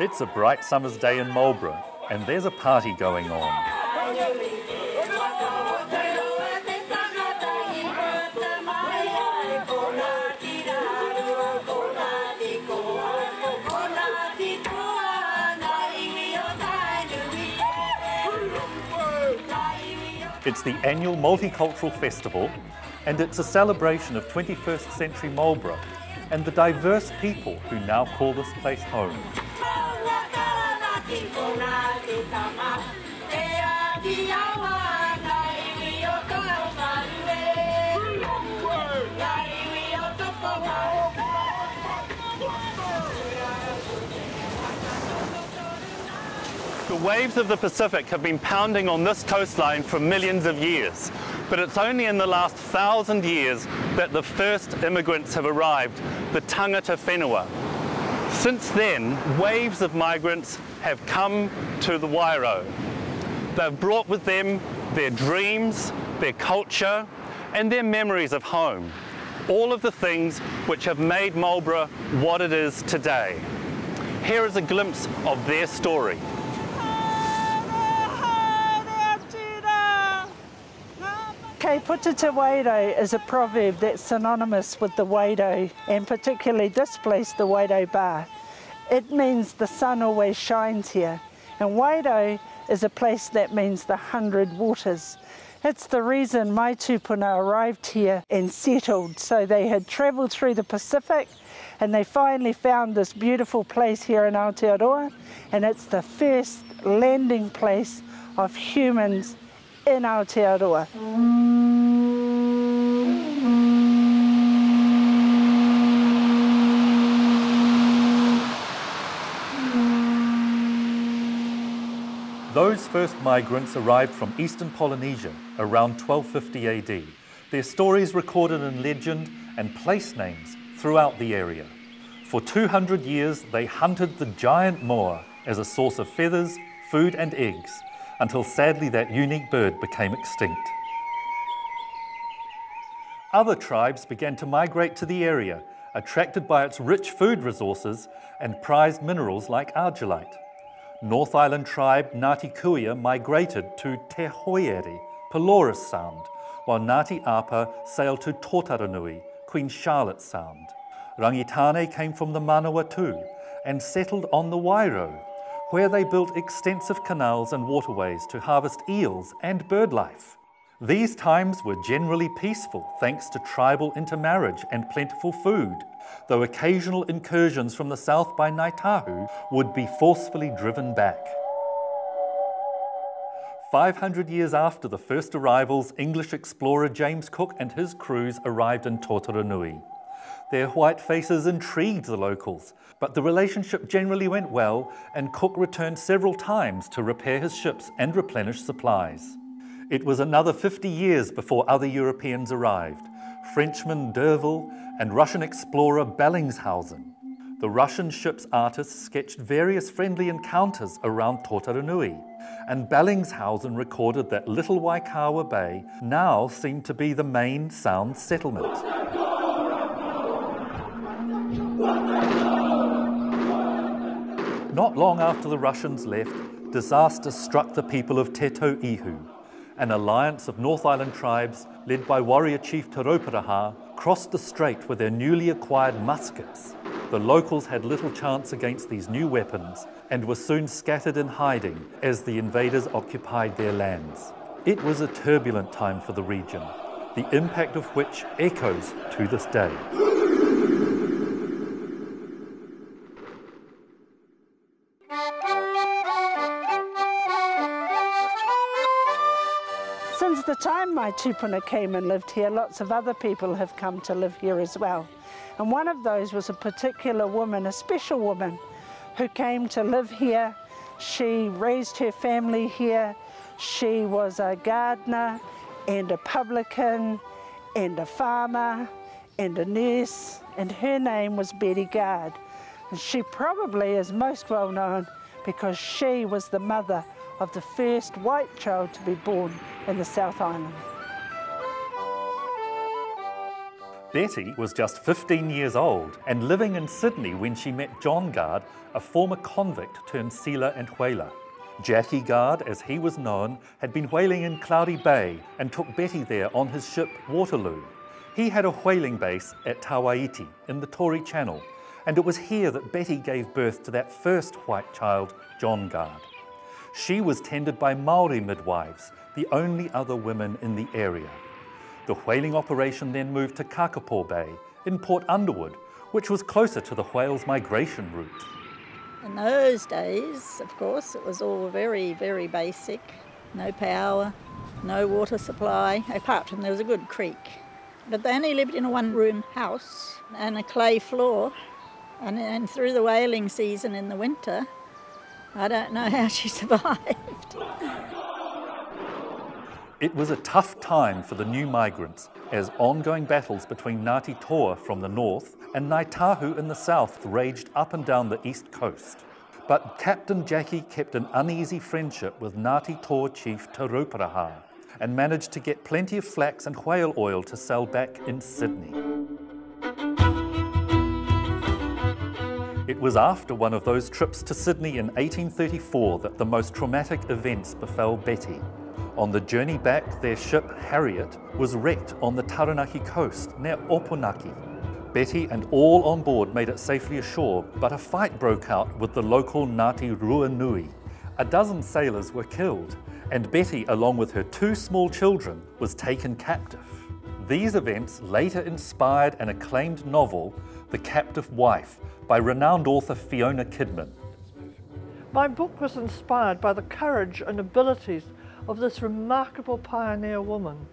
It's a bright summer's day in Marlborough, and there's a party going on. It's the annual multicultural festival, and it's a celebration of 21st century Marlborough and the diverse people who now call this place home. The waves of the Pacific have been pounding on this coastline for millions of years, but it's only in the last thousand years that the first immigrants have arrived, the tangata whenua. Since then, waves of migrants have come to the Wairau. They've brought with them their dreams, their culture, and their memories of home. All of the things which have made Marlborough what it is today. Here is a glimpse of their story. Kei putata wairo is a proverb that's synonymous with the wairo, and particularly this place, the wairo Bar. It means the sun always shines here and wairo is a place that means the hundred waters. It's the reason my tupuna arrived here and settled. So they had travelled through the Pacific and they finally found this beautiful place here in Aotearoa and it's the first landing place of humans in Aotearoa. Those first migrants arrived from eastern Polynesia around 1250 AD. Their stories recorded in legend and place names throughout the area. For 200 years, they hunted the giant moa as a source of feathers, food, and eggs, until sadly that unique bird became extinct. Other tribes began to migrate to the area, attracted by its rich food resources and prized minerals like argillite. North Island tribe Ngāti Kuia migrated to Te Hoiere, Pelorus Sound, while Ngāti Apa sailed to Tōtaranui, Queen Charlotte Sound. Rangitane came from the Manawatu and settled on the Wairau, where they built extensive canals and waterways to harvest eels and bird life. These times were generally peaceful thanks to tribal intermarriage and plentiful food, though occasional incursions from the south by Ngāi Tahu would be forcefully driven back. 500 years after the first arrivals, English explorer James Cook and his crews arrived in Tōtaranui. Their white faces intrigued the locals, but the relationship generally went well and Cook returned several times to repair his ships and replenish supplies. It was another 50 years before other Europeans arrived, Frenchman d'Urville and Russian explorer Bellingshausen. The Russian ship's artists sketched various friendly encounters around Tōtaranui, and Bellingshausen recorded that Little Waikawa Bay now seemed to be the main Sound settlement. Not long after the Russians left, disaster struck the people of Te Ihu an alliance of North Island tribes led by warrior chief Te Rauparaha crossed the strait with their newly acquired muskets. The locals had little chance against these new weapons and were soon scattered in hiding as the invaders occupied their lands. It was a turbulent time for the region, the impact of which echoes to this day. Since the time my tupuna came and lived here, lots of other people have come to live here as well. And one of those was a particular woman, a special woman, who came to live here. She raised her family here. She was a gardener and a publican and a farmer and a nurse, and her name was Betty Guard. And she probably is most well known because she was the mother of the first white child to be born in the South Island. Betty was just 15 years old and living in Sydney when she met John Guard, a former convict turned sealer and whaler. Jackie Guard, as he was known, had been whaling in Cloudy Bay and took Betty there on his ship Waterloo. He had a whaling base at Te Awaiti in the Tory Channel, and it was here that Betty gave birth to that first white child, John Guard. She was tended by Maori midwives, the only other women in the area. The whaling operation then moved to Kakapo Bay in Port Underwood, which was closer to the whale's migration route. In those days, of course, it was all very, very basic. No power, no water supply, apart from there was a good creek. But they only lived in a one room house and a clay floor. And, and through the whaling season in the winter, I don't know how she survived. It was a tough time for the new migrants as ongoing battles between Ngāti Toa from the north and Ngāi Tahu in the south raged up and down the east coast. But Captain Jackie kept an uneasy friendship with Ngāti Toa chief Te Rauparaha and managed to get plenty of flax and whale oil to sell back in Sydney. It was after one of those trips to Sydney in 1834 that the most traumatic events befell Betty. On the journey back, their ship Harriet was wrecked on the Taranaki coast near Opunake. Betty and all on board made it safely ashore, but a fight broke out with the local Ngāti Ruanui. A dozen sailors were killed, and Betty, along with her two small children, was taken captive. These events later inspired an acclaimed novel, The Captive Wife, by renowned author Fiona Kidman. My book was inspired by the courage and abilities of this remarkable pioneer woman.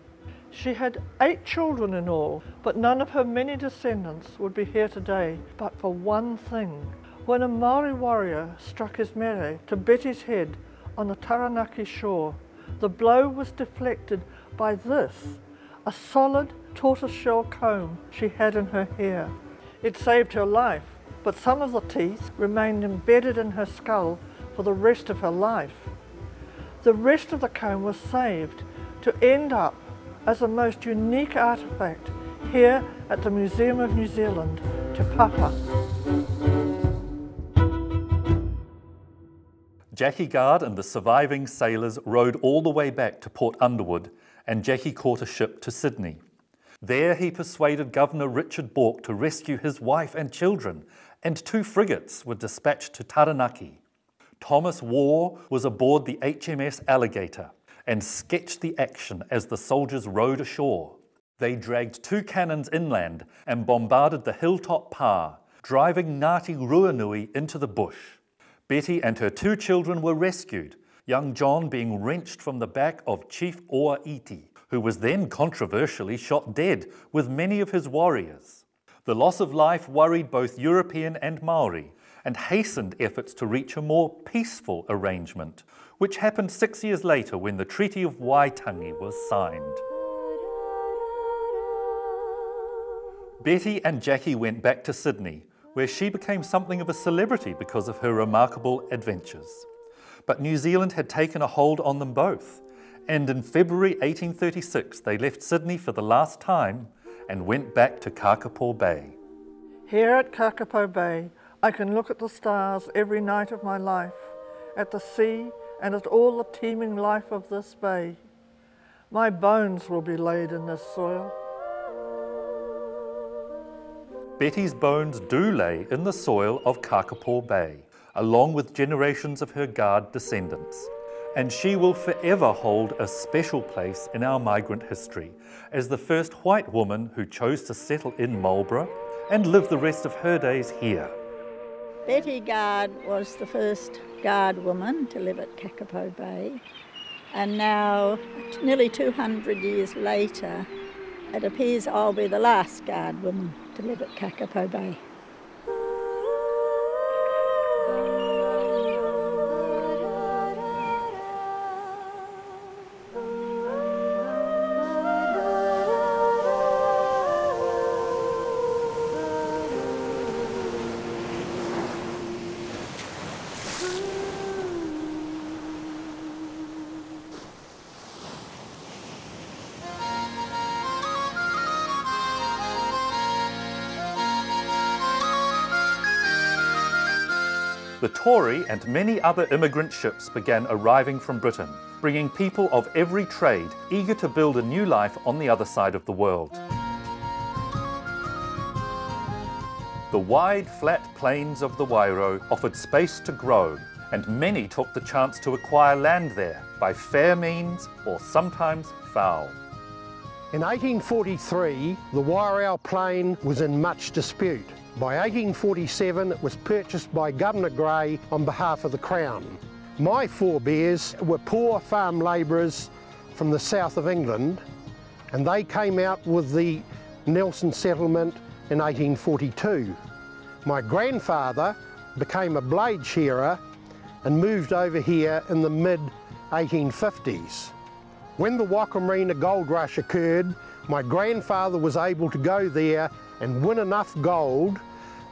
She had eight children in all, but none of her many descendants would be here today but for one thing. When a Maori warrior struck his mere to Betty's head on the Taranaki shore, the blow was deflected by this, a solid tortoiseshell comb she had in her hair. It saved her life, but some of the teeth remained embedded in her skull for the rest of her life. The rest of the comb was saved to end up as a most unique artefact here at the Museum of New Zealand, Te Papa. Jackie Guard and the surviving sailors rowed all the way back to Port Underwood, and Jackie caught a ship to Sydney. There he persuaded Governor Richard Bourke to rescue his wife and children, and two frigates were dispatched to Taranaki. Thomas Waugh was aboard the HMS Alligator and sketched the action as the soldiers rowed ashore. They dragged two cannons inland and bombarded the hilltop pa, driving Ngāti Ruanui into the bush. Betty and her two children were rescued, young John being wrenched from the back of Chief Oa Iti, who was then controversially shot dead with many of his warriors. The loss of life worried both European and Maori and hastened efforts to reach a more peaceful arrangement, which happened six years later when the Treaty of Waitangi was signed. Betty and Jackie went back to Sydney, where she became something of a celebrity because of her remarkable adventures. But New Zealand had taken a hold on them both, and in February 1836 they left Sydney for the last time and went back to Kakapo Bay. Here at Kakapo Bay, I can look at the stars every night of my life, at the sea and at all the teeming life of this bay. My bones will be laid in this soil. Betty's bones do lay in the soil of Kakapo Bay, along with generations of her Guard descendants. And she will forever hold a special place in our migrant history as the first white woman who chose to settle in Marlborough and live the rest of her days here. Betty Guard was the first Guard woman to live at Kakapo Bay, and now, nearly 200 years later, it appears I'll be the last Guard woman to live at Kakapo Bay. Tory and many other immigrant ships began arriving from Britain, bringing people of every trade eager to build a new life on the other side of the world. The wide, flat plains of the Wairau offered space to grow, and many took the chance to acquire land there by fair means or sometimes foul. In 1843, the Wairau Plain was in much dispute. By 1847, it was purchased by Governor Grey on behalf of the Crown. My forebears were poor farm labourers from the south of England, and they came out with the Nelson settlement in 1842. My grandfather became a blade shearer and moved over here in the mid 1850s. When the Wakamarina gold rush occurred, my grandfather was able to go there and win enough gold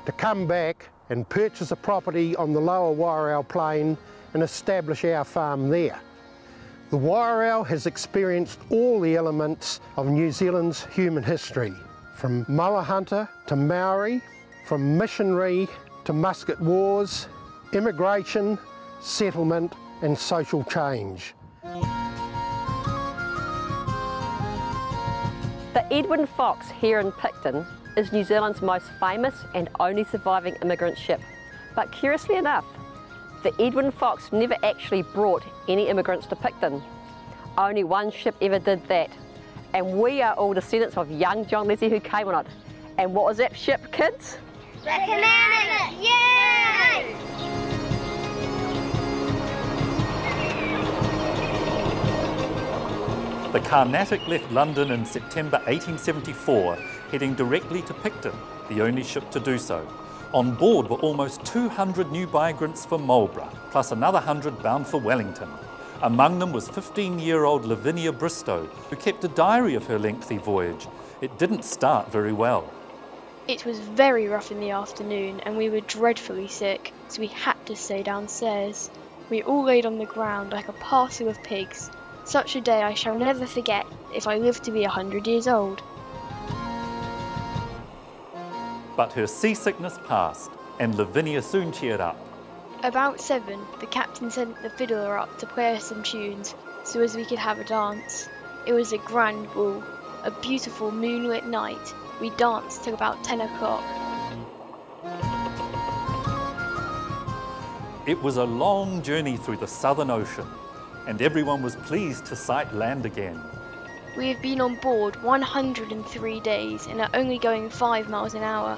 to come back and purchase a property on the lower Wairau plain and establish our farm there. The Wairau has experienced all the elements of New Zealand's human history, from moa hunter to Maori, from missionary to musket wars, immigration, settlement and social change. Edwin Fox here in Picton is New Zealand's most famous and only surviving immigrant ship. But curiously enough, the Edwin Fox never actually brought any immigrants to Picton. Only one ship ever did that. And we are all descendants of young John Leslie who came on it. And what was that ship, kids? Carnatic! Yay! The Carnatic left London in September 1874, heading directly to Picton, the only ship to do so. On board were almost 200 new migrants for Marlborough, plus another 100 bound for Wellington. Among them was 15-year-old Lavinia Bristow, who kept a diary of her lengthy voyage. It didn't start very well. It was very rough in the afternoon and we were dreadfully sick, so we had to stay downstairs. We all laid on the ground like a parcel of pigs. Such a day I shall never forget if I live to be a hundred years old. But her seasickness passed, and Lavinia soon cheered up. About seven, the captain sent the fiddler up to play us some tunes so as we could have a dance. It was a grand ball, a beautiful moonlit night. We danced till about ten o'clock. It was a long journey through the Southern Ocean, and everyone was pleased to sight land again. We have been on board 103 days and are only going 5 miles an hour.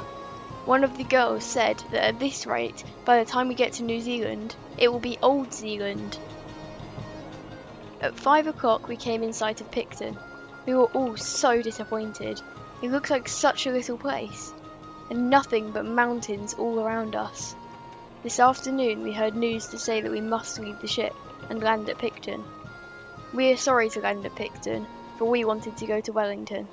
One of the girls said that at this rate, by the time we get to New Zealand, it will be Old Zealand. At 5 o'clock we came in sight of Picton. We were all so disappointed. It looked like such a little place, and nothing but mountains all around us. This afternoon we heard news to say that we must leave the ship and land at Picton. We are sorry to land at Picton, for we wanted to go to Wellington.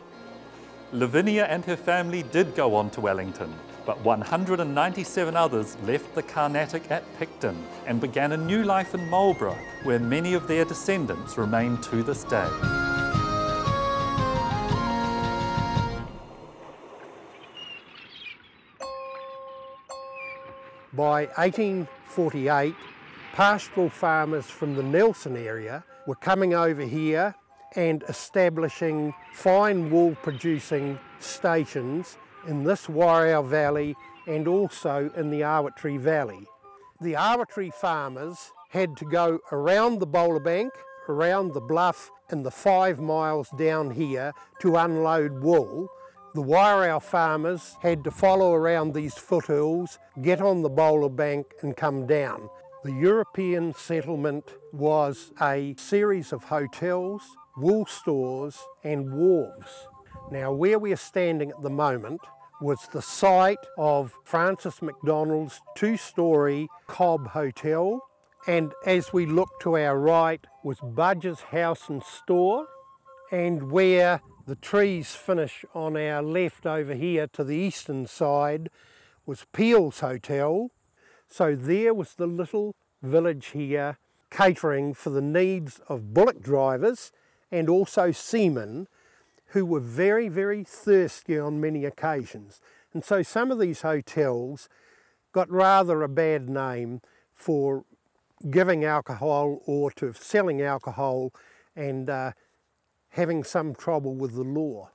Lavinia and her family did go on to Wellington, but 197 others left the Carnatic at Picton and began a new life in Marlborough, where many of their descendants remain to this day. By 1848, pastoral farmers from the Nelson area were coming over here and establishing fine wool producing stations in this Wairau Valley and also in the Awatere Valley. The Awatere farmers had to go around the boulder bank, around the bluff and the five miles down here to unload wool. The Wairau farmers had to follow around these foothills, get on the boulder bank and come down. The European settlement was a series of hotels, wool stores and wharves. Now where we are standing at the moment was the site of Francis McDonald's two-storey Cobb Hotel and as we look to our right was Budge's House and Store and where the trees finish on our left over here to the eastern side was Peel's Hotel. So there was the little village here catering for the needs of bullock drivers and also seamen who were very, very thirsty on many occasions. And so some of these hotels got rather a bad name for giving alcohol or to selling alcohol and uh, having some trouble with the law.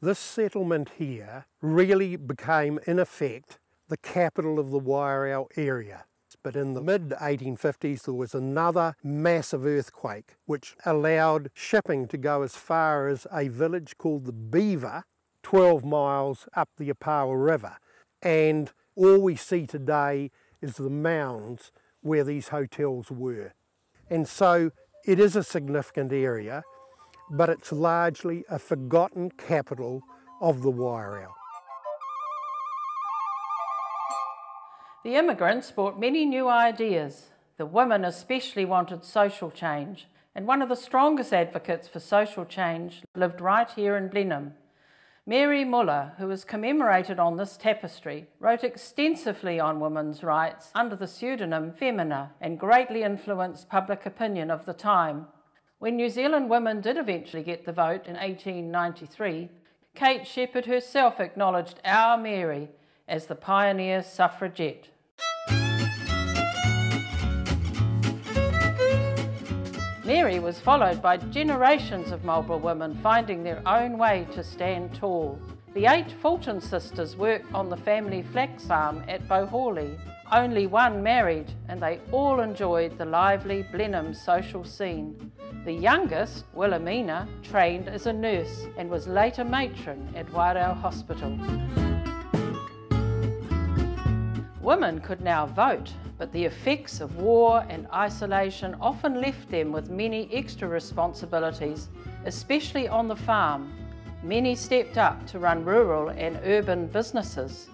This settlement here really became, in effect, the capital of the Wairau area. But in the mid 1850s, there was another massive earthquake which allowed shipping to go as far as a village called the Beaver, 12 miles up the Opawa River. And all we see today is the mounds where these hotels were. And so it is a significant area, but it's largely a forgotten capital of the Wairau. The immigrants brought many new ideas. The women especially wanted social change, and one of the strongest advocates for social change lived right here in Blenheim. Mary Muller, who is commemorated on this tapestry, wrote extensively on women's rights under the pseudonym Femina and greatly influenced public opinion of the time. When New Zealand women did eventually get the vote in 1893, Kate Sheppard herself acknowledged our Mary as the pioneer suffragette. Mary was followed by generations of Marlborough women finding their own way to stand tall. The eight Fulton sisters worked on the family flax farm at Bohorley. Only one married, and they all enjoyed the lively Blenheim social scene. The youngest, Wilhelmina, trained as a nurse and was later matron at Wairau Hospital. Women could now vote but the effects of war and isolation often left them with many extra responsibilities, especially on the farm. Many stepped up to run rural and urban businesses.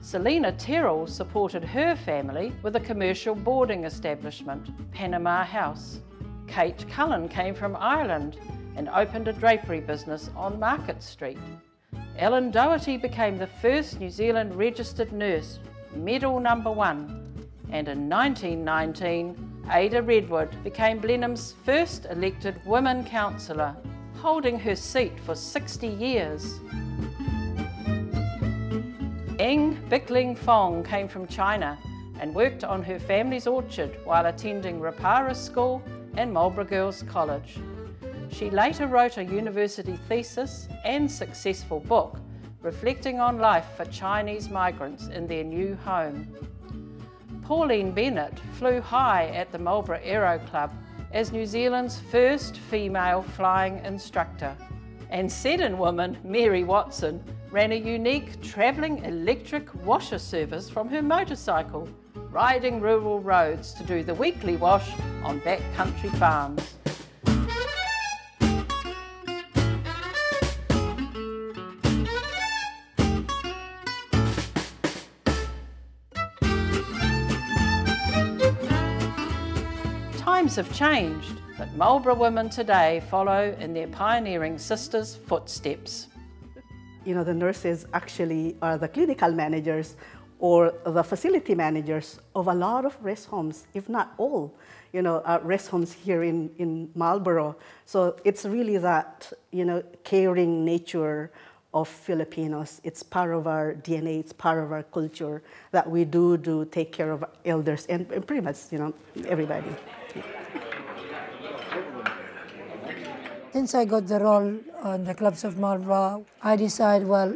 Selina Terrell supported her family with a commercial boarding establishment, Panama House. Kate Cullen came from Ireland and opened a drapery business on Market Street. Ellen Doherty became the first New Zealand registered nurse, medal number one, and in 1919, Ada Redwood became Blenheim's first elected women councillor, holding her seat for 60 years. Ng Bickleen Fong came from China and worked on her family's orchard while attending Rapaura School and Marlborough Girls College. She later wrote a university thesis and successful book reflecting on life for Chinese migrants in their new home. Pauline Bennett flew high at the Marlborough Aero Club as New Zealand's first female flying instructor. And Seddon woman Mary Watson ran a unique travelling electric washer service from her motorcycle, riding rural roads to do the weekly wash on backcountry farms. Times have changed, but Marlborough women today follow in their pioneering sisters' footsteps. You know, the nurses actually are the clinical managers or the facility managers of a lot of rest homes, if not all, you know, uh, rest homes here in, in Marlborough. So it's really that, you know, caring nature of Filipinos. It's part of our DNA, it's part of our culture that we do do take care of elders and, and pretty much, you know, everybody. Since I got the role on the Clubs of Marlborough, I decided, well,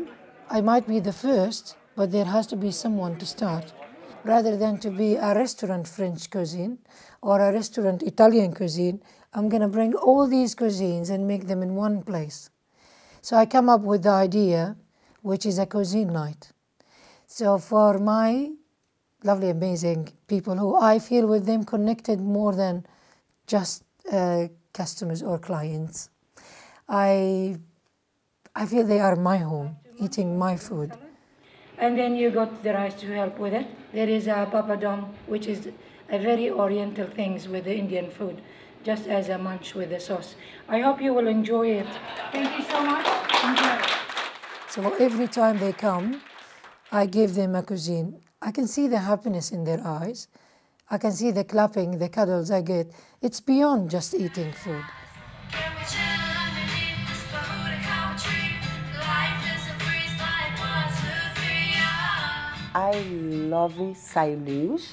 I might be the first, but there has to be someone to start. Rather than to be a restaurant French cuisine or a restaurant Italian cuisine, I'm going to bring all these cuisines and make them in one place. So I come up with the idea, which is a cuisine night. So for my lovely, amazing people who I feel with them connected more than just uh, customers or clients. I, I feel they are my home, eating my food. And then you got the rice to help with it. There is a papadom, which is a very oriental things with the Indian food, just as a munch with the sauce. I hope you will enjoy it. Thank you so much. Enjoy. So every time they come, I give them a cuisine. I can see the happiness in their eyes. I can see the clapping, the cuddles I get. It's beyond just eating food. I love sailinhos.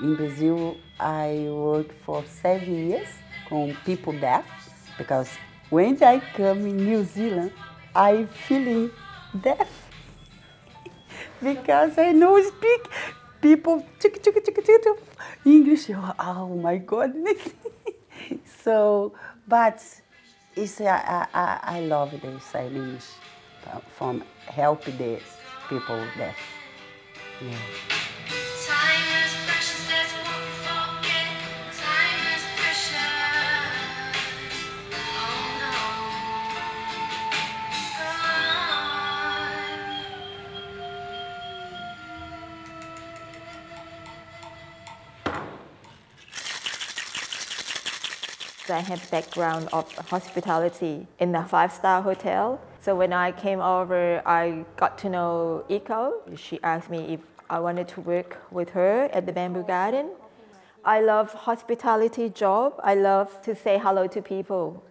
In Brazil, I worked for seven years com people deaf because when I come in New Zealand, I feeling deaf because I know speak people tick, tick, tick, tick, English. Oh my goodness. so, but it's, I, I, I love the Chinese uh, from help the people there. Yeah. I have background of hospitality in the five-star hotel. So when I came over, I got to know Iko. She asked me if I wanted to work with her at the Bamboo Garden. I love hospitality job. I love to say hello to people,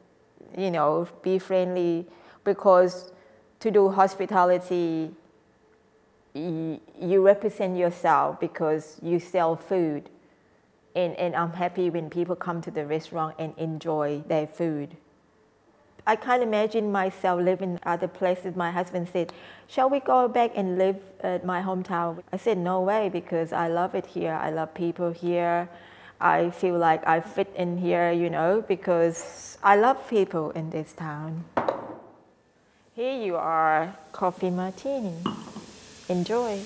you know, be friendly because to do hospitality, you represent yourself because you sell food and, and I'm happy when people come to the restaurant and enjoy their food. I can't imagine myself living other places. My husband said, Shall we go back and live at my hometown? I said, No way, because I love it here. I love people here. I feel like I fit in here, you know, because I love people in this town. Here you are, coffee martini. Enjoy.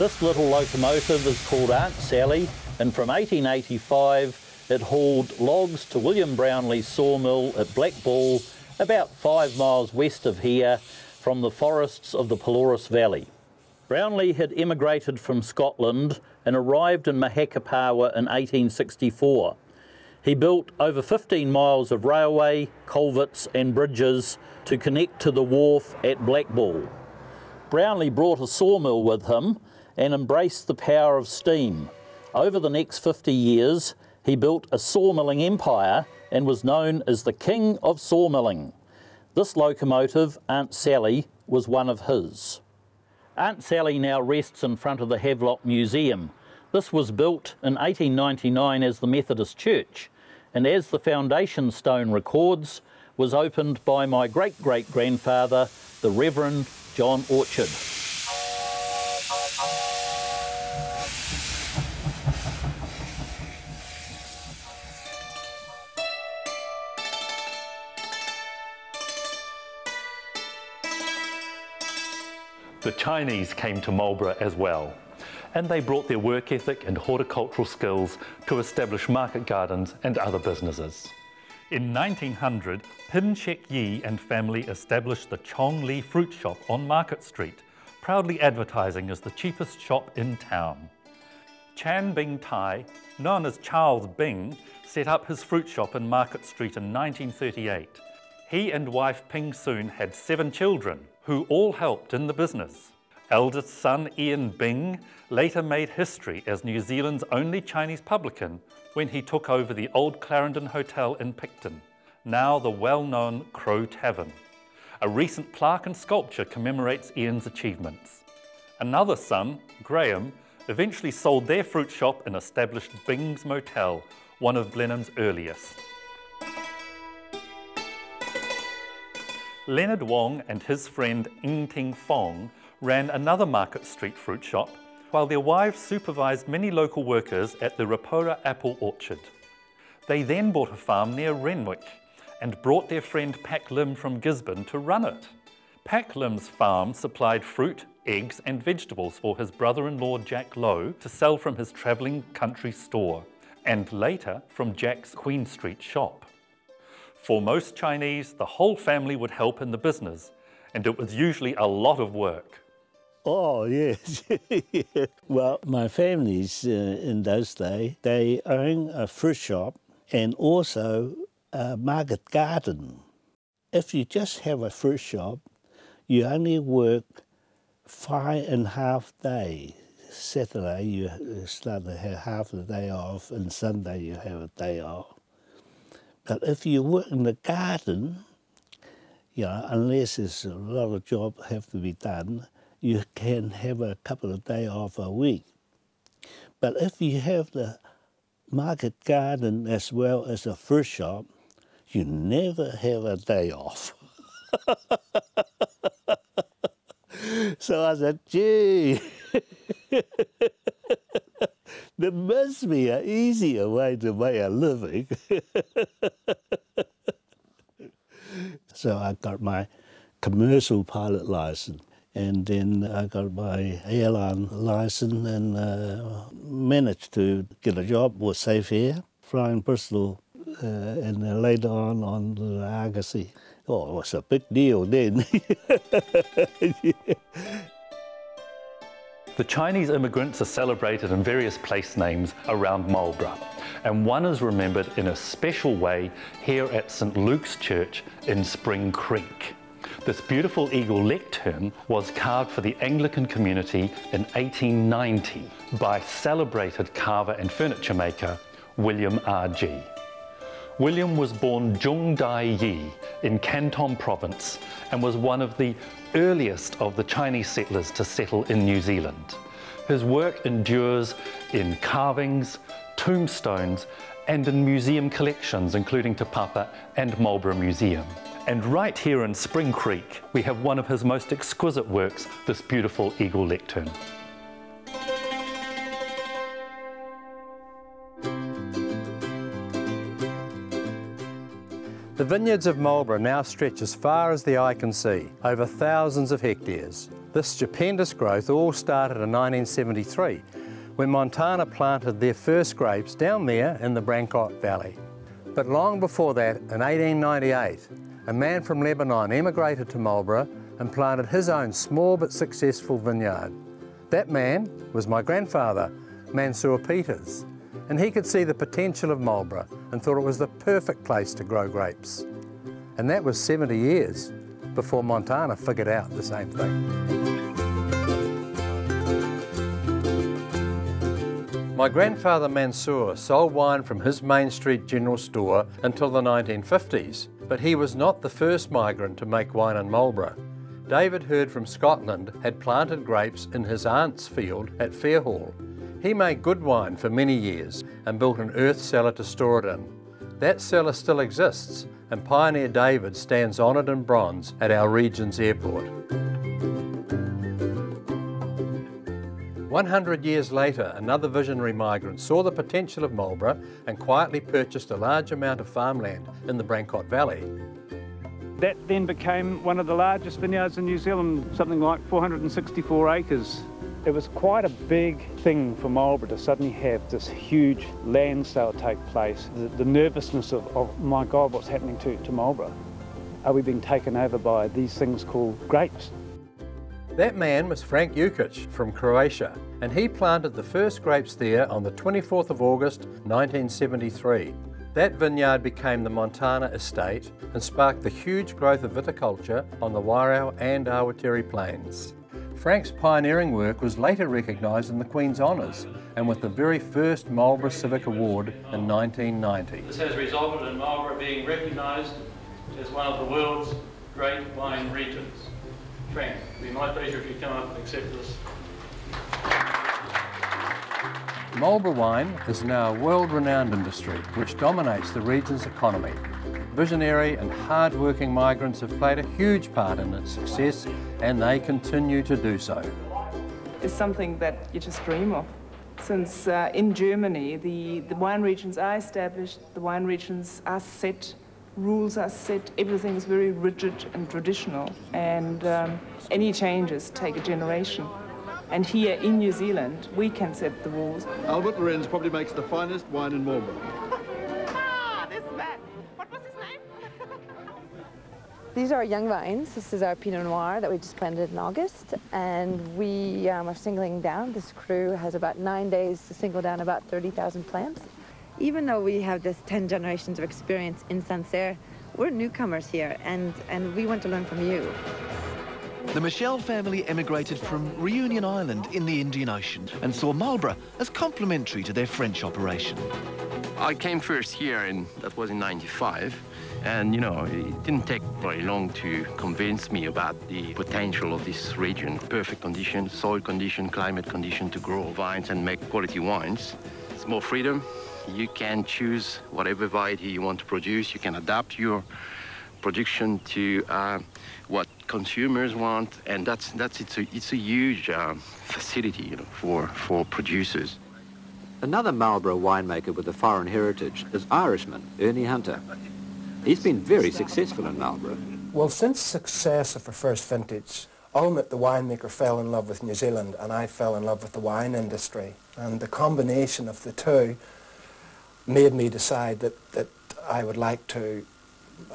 This little locomotive is called Aunt Sally and from 1885 it hauled logs to William Brownlee's sawmill at Blackball about five miles west of here from the forests of the Pelorus Valley. Brownlee had emigrated from Scotland and arrived in Mahakipawa in 1864. He built over 15 miles of railway, culverts and bridges to connect to the wharf at Blackball. Brownlee brought a sawmill with him and embraced the power of steam. Over the next 50 years, he built a sawmilling empire and was known as the King of Sawmilling. This locomotive, Aunt Sally, was one of his. Aunt Sally now rests in front of the Havelock Museum. This was built in 1899 as the Methodist Church, and as the foundation stone records, was opened by my great-great-grandfather, the Reverend John Orchard. The Chinese came to Marlborough as well, and they brought their work ethic and horticultural skills to establish market gardens and other businesses. In 1900, Pin Chek Yi and family established the Chong Li Fruit Shop on Market Street, proudly advertising as the cheapest shop in town. Chan Bing Tai, known as Charles Bing, set up his fruit shop in Market Street in 1938. He and wife Ping Soon had seven children, who all helped in the business. Eldest son Ian Bing later made history as New Zealand's only Chinese publican when he took over the old Clarendon Hotel in Picton, now the well-known Crow Tavern. A recent plaque and sculpture commemorates Ian's achievements. Another son, Graham, eventually sold their fruit shop and established Bing's Motel, one of Blenheim's earliest. Leonard Wong and his friend Ng Ting Fong ran another Market Street fruit shop, while their wives supervised many local workers at the Rapaura apple orchard. They then bought a farm near Renwick and brought their friend Pak Lim from Gisborne to run it. Pak Lim's farm supplied fruit, eggs and vegetables for his brother-in-law Jack Lowe to sell from his travelling country store, and later from Jack's Queen Street shop. For most Chinese, the whole family would help in the business, and it was usually a lot of work. Oh, yes. well, my families uh, in those days, they own a fruit shop and also a market garden. If you just have a fruit shop, you only work five and a half days. Saturday you start to have half the day off and Sunday you have a day off. But if you work in the garden, you know, unless there's a lot of job have to be done, you can have a couple of days off a week. But if you have the market garden as well as a fruit shop, you never have a day off. so I said, gee, there must be an easier way to make a living. so I got my commercial pilot license and then I got my airline license and uh, managed to get a job with Safe Air, flying Bristol uh, and then later on on the Argosy. Oh, it was a big deal then. The Chinese immigrants are celebrated in various place names around Marlborough, and one is remembered in a special way here at St Luke's Church in Spring Creek. This beautiful eagle lectern was carved for the Anglican community in 1890 by celebrated carver and furniture maker William R.G. William was born Zhong Dai Yi in Canton Province and was one of the earliest of the Chinese settlers to settle in New Zealand. His work endures in carvings, tombstones, and in museum collections, including Te Papa and Marlborough Museum. And right here in Spring Creek, we have one of his most exquisite works, this beautiful eagle lectern. The vineyards of Marlborough now stretch as far as the eye can see, over thousands of hectares. This stupendous growth all started in 1973, when Montana planted their first grapes down there in the Brancott Valley. But long before that, in 1898, a man from Lebanon emigrated to Marlborough and planted his own small but successful vineyard. That man was my grandfather, Mansour Peters, and he could see the potential of Marlborough and thought it was the perfect place to grow grapes. And that was 70 years before Montana figured out the same thing. My grandfather Mansour sold wine from his Main Street general store until the 1950s, but he was not the first migrant to make wine in Marlborough. David Herd from Scotland had planted grapes in his aunt's field at Fairhall he made good wine for many years and built an earth cellar to store it in. That cellar still exists, and Pioneer David stands honoured in bronze at our region's airport. 100 years later, another visionary migrant saw the potential of Marlborough and quietly purchased a large amount of farmland in the Brancott Valley. That then became one of the largest vineyards in New Zealand, something like 464 acres it was quite a big thing for Marlborough to suddenly have this huge land sale take place. The, the nervousness of, of, my God, what's happening to, to Marlborough? Are we being taken over by these things called grapes? That man was Frank Yukich from Croatia, and he planted the first grapes there on the 24th of August 1973. That vineyard became the Montana Estate and sparked the huge growth of viticulture on the Wairau and Awatere plains. Frank's pioneering work was later recognised in the Queen's Honours and with the very first Marlborough Civic Award in 1990. This has resulted in Marlborough being recognised as one of the world's great wine regions. Frank, it would be my pleasure if you come up and accept this. Marlborough wine is now a world-renowned industry which dominates the region's economy Visionary and hard-working migrants have played a huge part in its success and they continue to do so. It's something that you just dream of. Since uh, in Germany the, the wine regions are established, the wine regions are set, rules are set, everything is very rigid and traditional and um, any changes take a generation. And here in New Zealand, we can set the rules. Albert Lorenz probably makes the finest wine in Marlborough. These are young vines. This is our Pinot Noir that we just planted in August. And we um, are singling down. This crew has about nine days to single down about 30,000 plants. Even though we have this 10 generations of experience in Sancerre, we're newcomers here and, and we want to learn from you. The Michel family emigrated from Reunion Island in the Indian Ocean and saw Marlborough as complementary to their French operation. I came first here, and that was in 95. And, you know, it didn't take very long to convince me about the potential of this region. Perfect condition, soil condition, climate condition to grow vines and make quality wines. It's more freedom. You can choose whatever variety you want to produce. You can adapt your production to uh, what consumers want, and that's that's it's a it's a huge uh, facility, you know, for for producers. Another Marlborough winemaker with a foreign heritage is Irishman Ernie Hunter. He's been very successful in Marlborough. Well, since success of our first vintage, Almuth, the winemaker, fell in love with New Zealand, and I fell in love with the wine industry. And the combination of the two made me decide that, that I would like to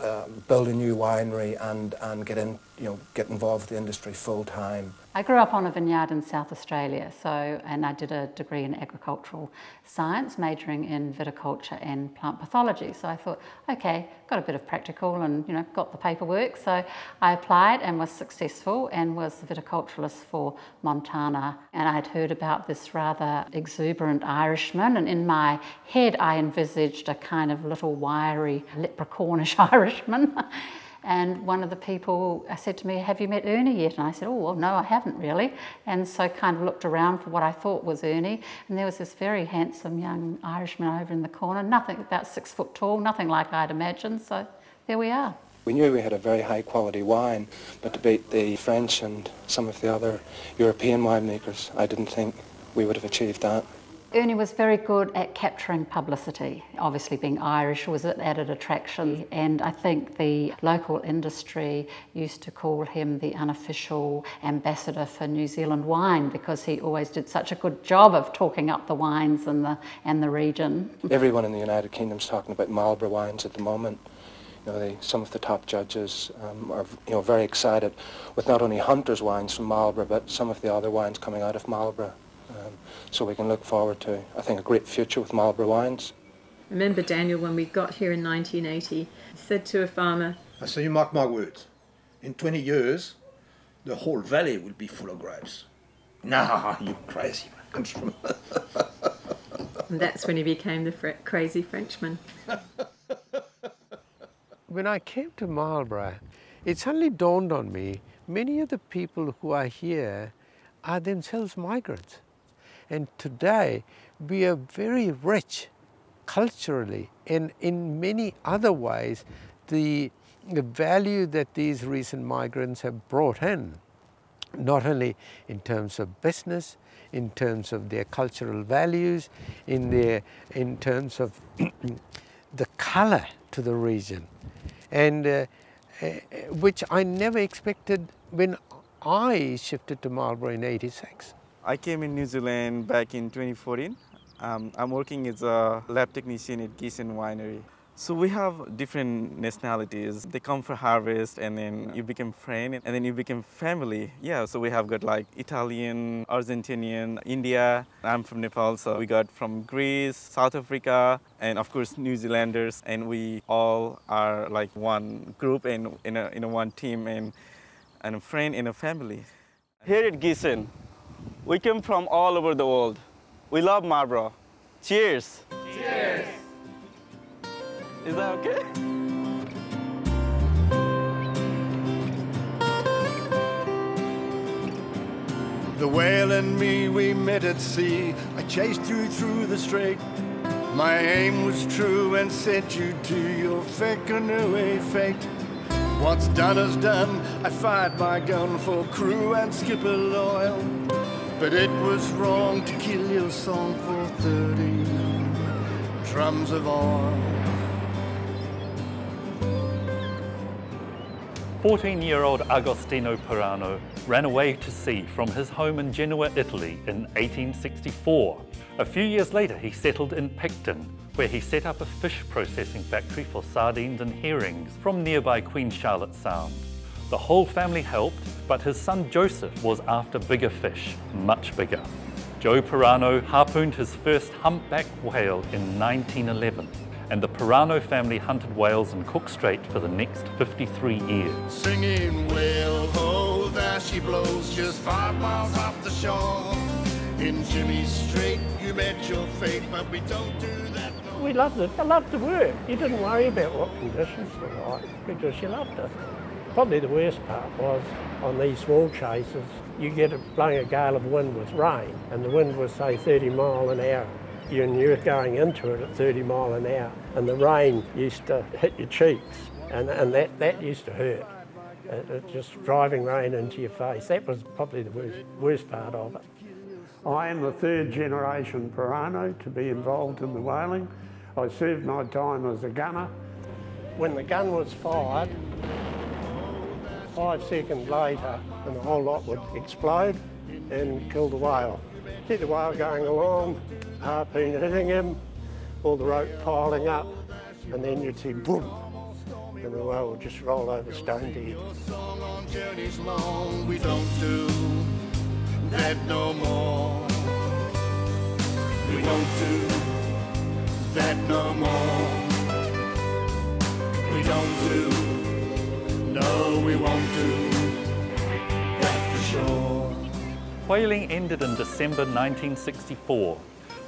um, build a new winery and, and get in, you know, get involved with the industry full time. I grew up on a vineyard in South Australia, so and I did a degree in agricultural science, majoring in viticulture and plant pathology. So I thought, okay, got a bit of practical and you know got the paperwork. So I applied and was successful and was the viticulturalist for Montana. And I'd heard about this rather exuberant Irishman, and in my head I envisaged a kind of little wiry leprechaunish Irishman. And one of the people said to me, Have you met Ernie yet? And I said, Oh, well, no, I haven't really. And so kind of looked around for what I thought was Ernie. And there was this very handsome young Irishman over in the corner, nothing about six foot tall, nothing like I'd imagined. So there we are. We knew we had a very high quality wine, but to beat the French and some of the other European winemakers, I didn't think we would have achieved that. Ernie was very good at capturing publicity. Obviously, being Irish was an added attraction, and I think the local industry used to call him the unofficial ambassador for New Zealand wine because he always did such a good job of talking up the wines and the and the region. Everyone in the United Kingdom's talking about Marlborough wines at the moment. You know, they, some of the top judges um, are you know very excited with not only Hunter's wines from Marlborough, but some of the other wines coming out of Marlborough. Um, so we can look forward to, I think, a great future with Marlborough wines. remember Daniel when we got here in 1980, he said to a farmer, I say, you mark my words, in 20 years, the whole valley will be full of grapes. Nah, you crazy. and that's when he became the fr- crazy Frenchman. when I came to Marlborough, it suddenly dawned on me many of the people who are here are themselves migrants. And today we are very rich culturally and in many other ways the, the value that these recent migrants have brought in, not only in terms of business, in terms of their cultural values, in, their, in terms of the color to the region, and uh, uh, which I never expected when I shifted to Marlborough in 86. I came in New Zealand back in 2014. Um, I'm working as a lab technician at Giesen Winery. So we have different nationalities. They come for harvest and then you become friend and then you become family. Yeah, so we have got like Italian, Argentinian, India. I'm from Nepal, so we got from Greece, South Africa, and of course New Zealanders. And we all are like one group and in a, in a one team and, and a friend in a family. Here at Giesen, we came from all over the world. We love Marlborough. Cheers. Cheers. Is that okay? The whale and me, we met at sea. I chased you through the strait. My aim was true and sent you to your Whakanui fate. What's done is done. I fired my gun for crew and skipper loyal. But it was wrong to kill your song for 30 drums of oil. 14-year-old Agostino Perano ran away to sea from his home in Genoa, Italy in 1864. A few years later he settled in Picton, where he set up a fish processing factory for sardines and herrings from nearby Queen Charlotte Sound. The whole family helped, but his son Joseph was after bigger fish, much bigger. Joe Perano harpooned his first humpback whale in 1911 and the Perano family hunted whales in Cook Strait for the next 53 years. Singing whale ho, there she blows just five miles off the shore. In Jimmy Strait, you met your fate, but we don't do that no we loved it. I loved the work. You didn't worry about what conditions were like because you loved it. Probably the worst part was on these small chases, you get a, blowing a gale of wind with rain, and the wind was say 30 mile an hour. You, you're going into it at 30 mile an hour, and the rain used to hit your cheeks, and, and that, that used to hurt. It, it just driving rain into your face. That was probably the worst, worst part of it. I am the third generation Perano to be involved in the whaling. I served my time as a gunner. When the gun was fired, five seconds later, and the whole lot would explode and kill the whale. Get the whale going along, harpoon hitting him, all the rope piling up, and then you'd see boom, and the whale would just roll over stone dead. We don't do that no more. We won't do that no more. We don't do, no, we won't do that for sure. Whaling ended in December 1964,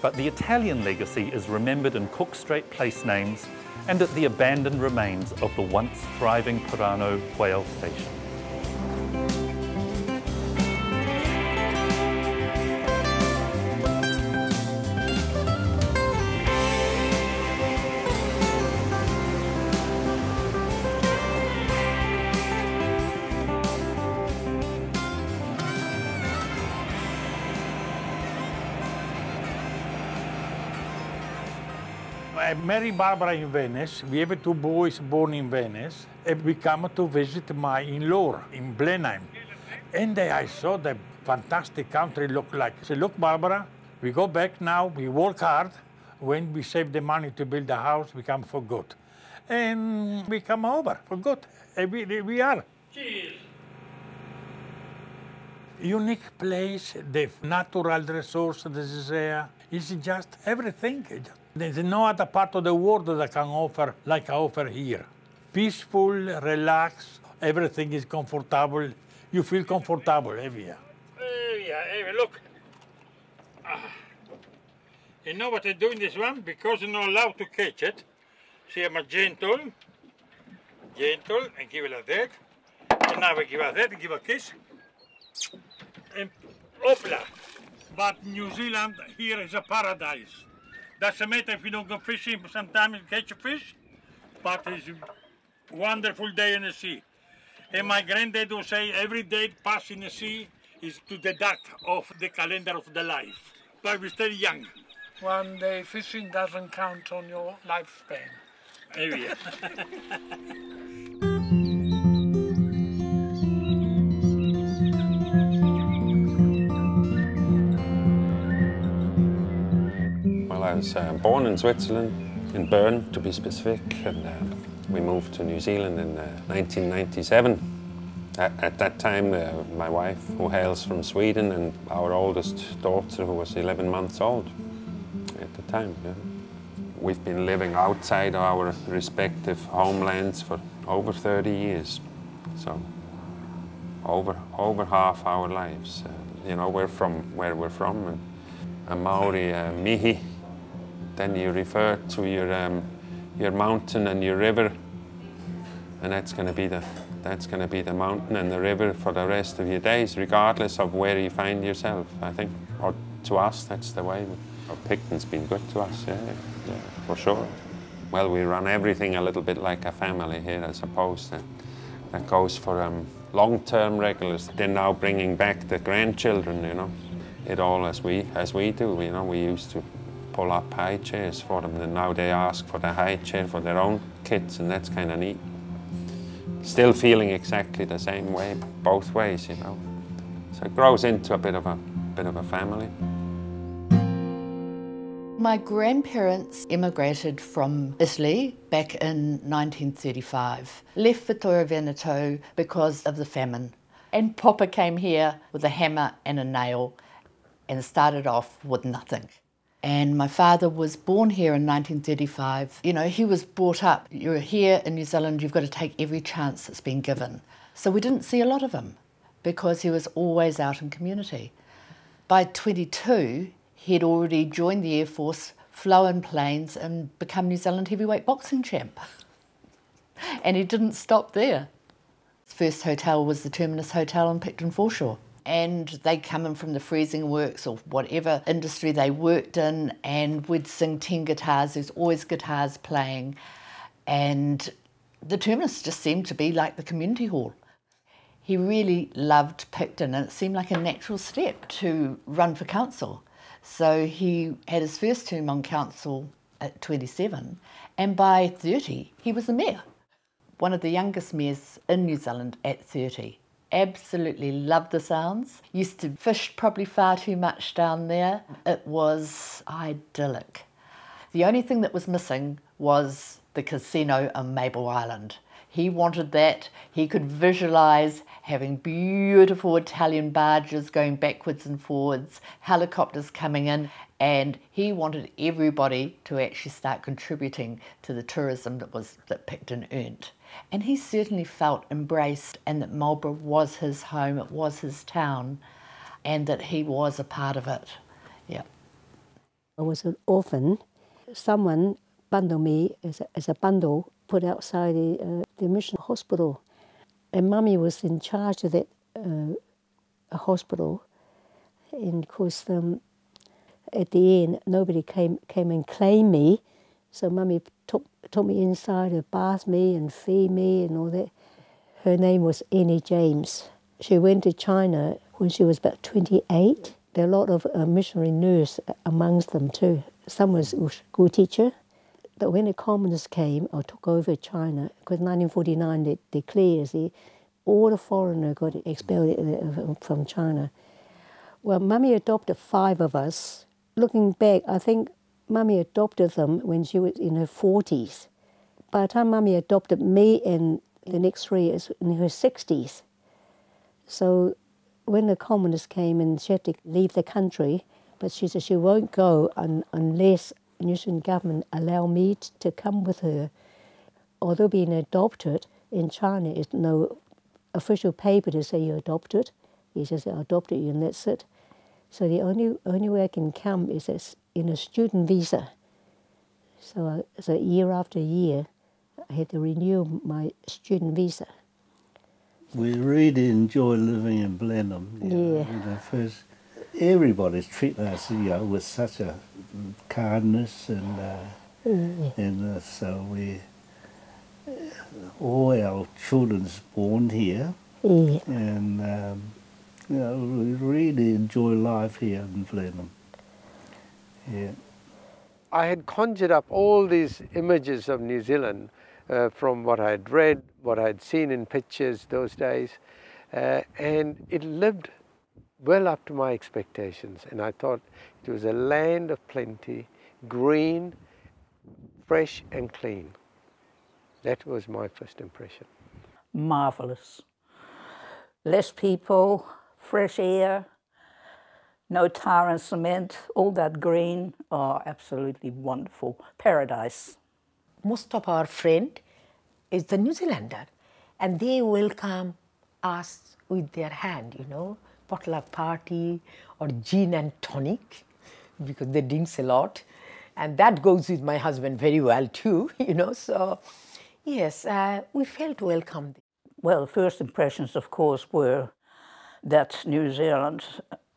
but the Italian legacy is remembered in Cook Strait place names and at the abandoned remains of the once thriving Perano whale station. I married Barbara in Venice. We have two boys born in Venice. And we come to visit my in-law in Blenheim. And I saw the fantastic country look like. I said, look, Barbara, we go back now, we work hard. When we save the money to build the house, we come for good. And we come over for good. Eh, and we, we are. Cheers. Unique place, the natural resource that is uh, there. It's just everything. There's no other part of the world that can offer like I offer here. Peaceful, relaxed, everything is comfortable. You feel comfortable everywhere. Yeah, look. Ah. You know what I do in this one? Because you're not allowed to catch it. See, I'm a gentle, gentle, and give it like that. And now we give it that give a kiss. And opla. But New Zealand here is a paradise. Doesn't matter if you don't go fishing, sometimes you catch a fish, but it's a wonderful day in the sea. And my granddad would say every day passed in the sea is to deduct of the calendar of the life. But we're still young. One day fishing doesn't count on your lifespan. Maybe. I was uh, born in Switzerland, in Bern to be specific, and uh, we moved to New Zealand in uh, 1997. At, at that time, uh, my wife, who hails from Sweden, and our oldest daughter, who was 11 months old at the time. Yeah. We've been living outside our respective homelands for over 30 years, so over over half our lives. Uh, you know, we're from where we're from, and a Maori uh, mihi. Then you refer to your um, your mountain and your river, and that's going to be the that's going to be the mountain and the river for the rest of your days, regardless of where you find yourself. I think, or to us, that's the way. Picton's been good to us, yeah, yeah, for sure. Well, we run everything a little bit like a family here, I suppose. That, that goes for um, long-term regulars. They're now bringing back the grandchildren, you know. It all as we as we do, you know. We used to pull up high chairs for them, and now they ask for the high chair for their own kids, and that's kind of neat. Still feeling exactly the same way, both ways, you know. So it grows into a bit of a bit of a family. My grandparents immigrated from Italy back in 1935, left Vittorio Veneto because of the famine. And Papa came here with a hammer and a nail and started off with nothing. And my father was born here in 1935. You know, he was brought up, you're here in New Zealand, you've got to take every chance that's been given. So we didn't see a lot of him because he was always out in community. By 22, he'd already joined the Air Force flown planes and become New Zealand heavyweight boxing champ. and he didn't stop there. His first hotel was the Terminus Hotel in Picton Foreshore. And they'd come in from the freezing works or whatever industry they worked in, and we'd sing 10 guitars. There's always guitars playing. And the Terminus just seemed to be like the community hall. He really loved Picton, and it seemed like a natural step to run for council. So he had his first term on council at 27, and by 30, he was the mayor. One of the youngest mayors in New Zealand at 30. Absolutely loved the sounds. Used to fish probably far too much down there. It was idyllic. The only thing that was missing was the casino on Mabel Island. He wanted that. He could visualize having beautiful Italian barges going backwards and forwards, helicopters coming in, and he wanted everybody to actually start contributing to the tourism that was that Picton earned. And he certainly felt embraced and that Marlborough was his home, it was his town, and that he was a part of it. Yeah. I was an orphan. Someone bundled me as a, as a bundle put outside the, uh, the mission hospital. And mummy was in charge of that uh, hospital. And of course, um, at the end, nobody came, came and claimed me. So mummy took, took me inside to bath me and feed me and all that. Her name was Annie James. She went to China when she was about 28. There are a lot of uh, missionary nurses amongst them too. Some was school teacher, But when the communists came or took over China, because 1949 they declared all the foreigners got expelled uh, from China. Well, Mummy adopted five of us. Looking back, I think Mummy adopted them when she was in her 40s. By the time Mummy adopted me and the next three is in her 60s. So when the communists came and she had to leave the country, but she said she won't go un- unless New Zealand government allow me to come with her. Although being adopted in China is no official paper to say you're adopted. He says I adopted you and that's it. So the only only way I can come is as in a student visa. So, so year after year, I had to renew my student visa. We really enjoy living in Blenheim. Yeah. Know, you know, first, everybody's treating us, you know, with such a kindness and uh, Mm. and uh, so we all our children's born here, Yeah. and um, you know we really enjoy life here in Blenheim. Yeah. I had conjured up all these images of New Zealand uh, from what I had read, what I had seen in pictures those days, uh, and it lived well up to my expectations. And I thought it was a land of plenty, green, fresh, and clean. That was my first impression. marvelous. Less people, fresh air, no tar and cement, all that green. Oh, absolutely wonderful. Paradise. most of our friend is the New Zealander, and they welcome us with their hand, you know, potluck party or gin and tonic, because they drinks a lot, and that goes with my husband very well too, you know. So, yes, uh, we felt welcome. Well, first impressions, of course, were that New Zealand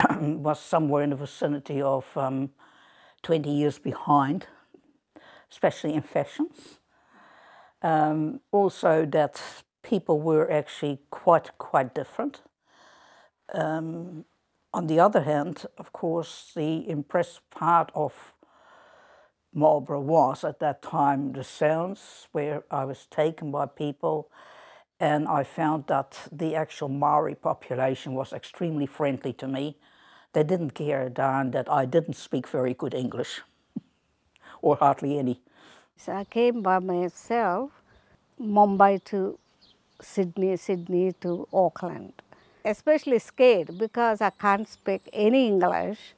was somewhere in the vicinity of um, 20 years behind, especially in fashions. Um, also, that people were actually quite quite different. Um, on the other hand, of course, the impressive part of Marlborough was at that time the sounds where I was taken by people and I found that the actual Maori population was extremely friendly to me. They didn't care darn that I didn't speak very good English or hardly any. So I came by myself, Mumbai to Sydney, Sydney to Auckland. Especially scared because I can't speak any English.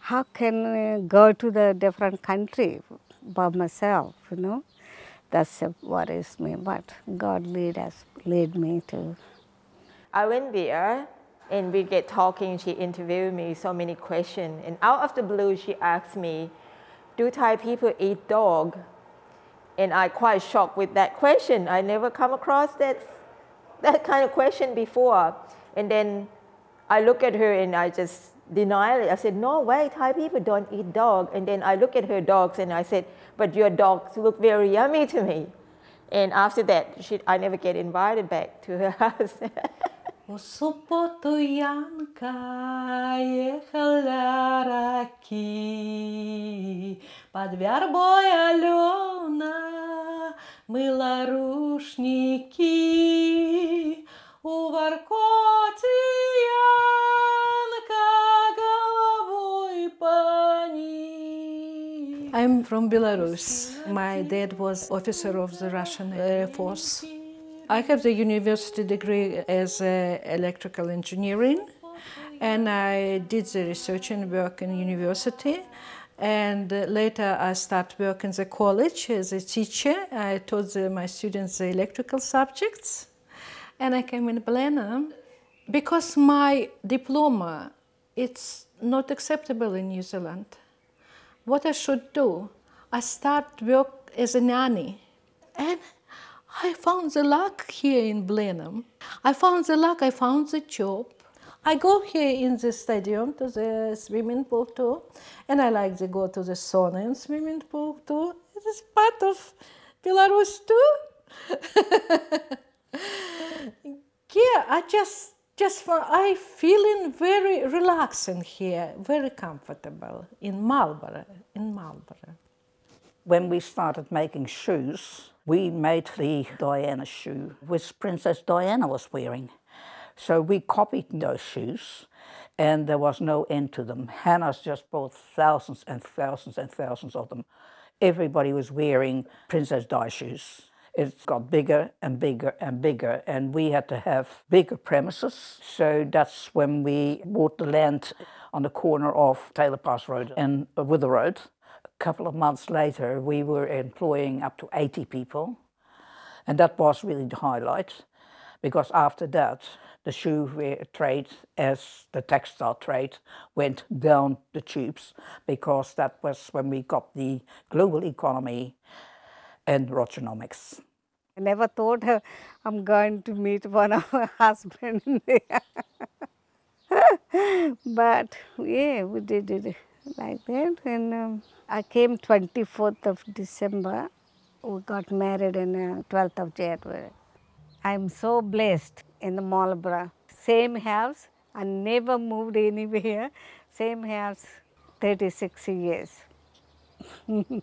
How can I go to the different country by myself, you know? That's what worries me, but God lead us, lead me to. I went there and we get talking. She interviewed me so many questions, and out of the blue, she asked me, do Thai people eat dog? And I quite shocked with that question. I never come across that, that kind of question before. And then I look at her and I just denied it. I said, no way, Thai people don't eat dog. And then I look at her dogs and I said, but your dogs look very yummy to me. And after that, she, I never get invited back to her house. В субботу Янка ехала раки, Под вербой Алена мыла рушники. У воркоти from Belarus. My dad was officer of the Russian Air Force. I have the university degree as electrical engineering and I did the research and work in university and later I started work in the college as a teacher. I taught the, my students the electrical subjects and I came in Blenheim because my diploma it's not acceptable in New Zealand. What I should do? I start work as a nanny and I found the luck here in Blenheim. I found the luck, I found the job. I go here in the stadium to the swimming pool too, and I like to go to the sauna and swimming pool too. It is part of Belarus too. yeah, I just just for I feeling very relaxing here, very comfortable in Marlborough, in Marlborough. When we started making shoes, we made the Diana shoe, which Princess Diana was wearing. So we copied those shoes, and there was no end to them. Hannah's just bought thousands and thousands and thousands of them. Everybody was wearing Princess Di shoes. It got bigger and bigger and bigger, and we had to have bigger premises. So that's when we bought the land on the corner of Taylor Pass Road and uh, Wither Road couple of months later, we were employing up to 80 people. And that was really the highlight, because after that, the shoe trade, as the textile trade, went down the tubes, because that was when we got the global economy and Rogernomics. I never thought uh, I'm going to meet one of my husband but yeah, we did it like that. And um, I came 24th of December. We got married in uh, 12th of January. I'm so blessed in the Marlborough. Same house. I never moved anywhere. Same house, 36 years.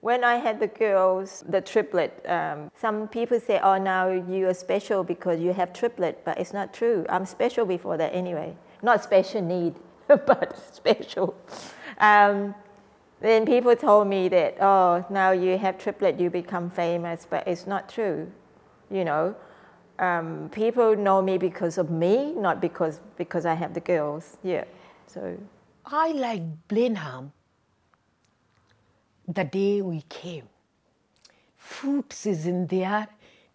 when I had the girls, the triplet, um, some people say, oh, now you are special because you have triplet, but it's not true. I'm special before that anyway. Not special need, but special. Um, then people told me that, oh, now you have triplet, you become famous, but it's not true, you know. Um, people know me because of me, not because, because I have the girls, yeah, so. I like Blenheim the day we came. Fruits is in there.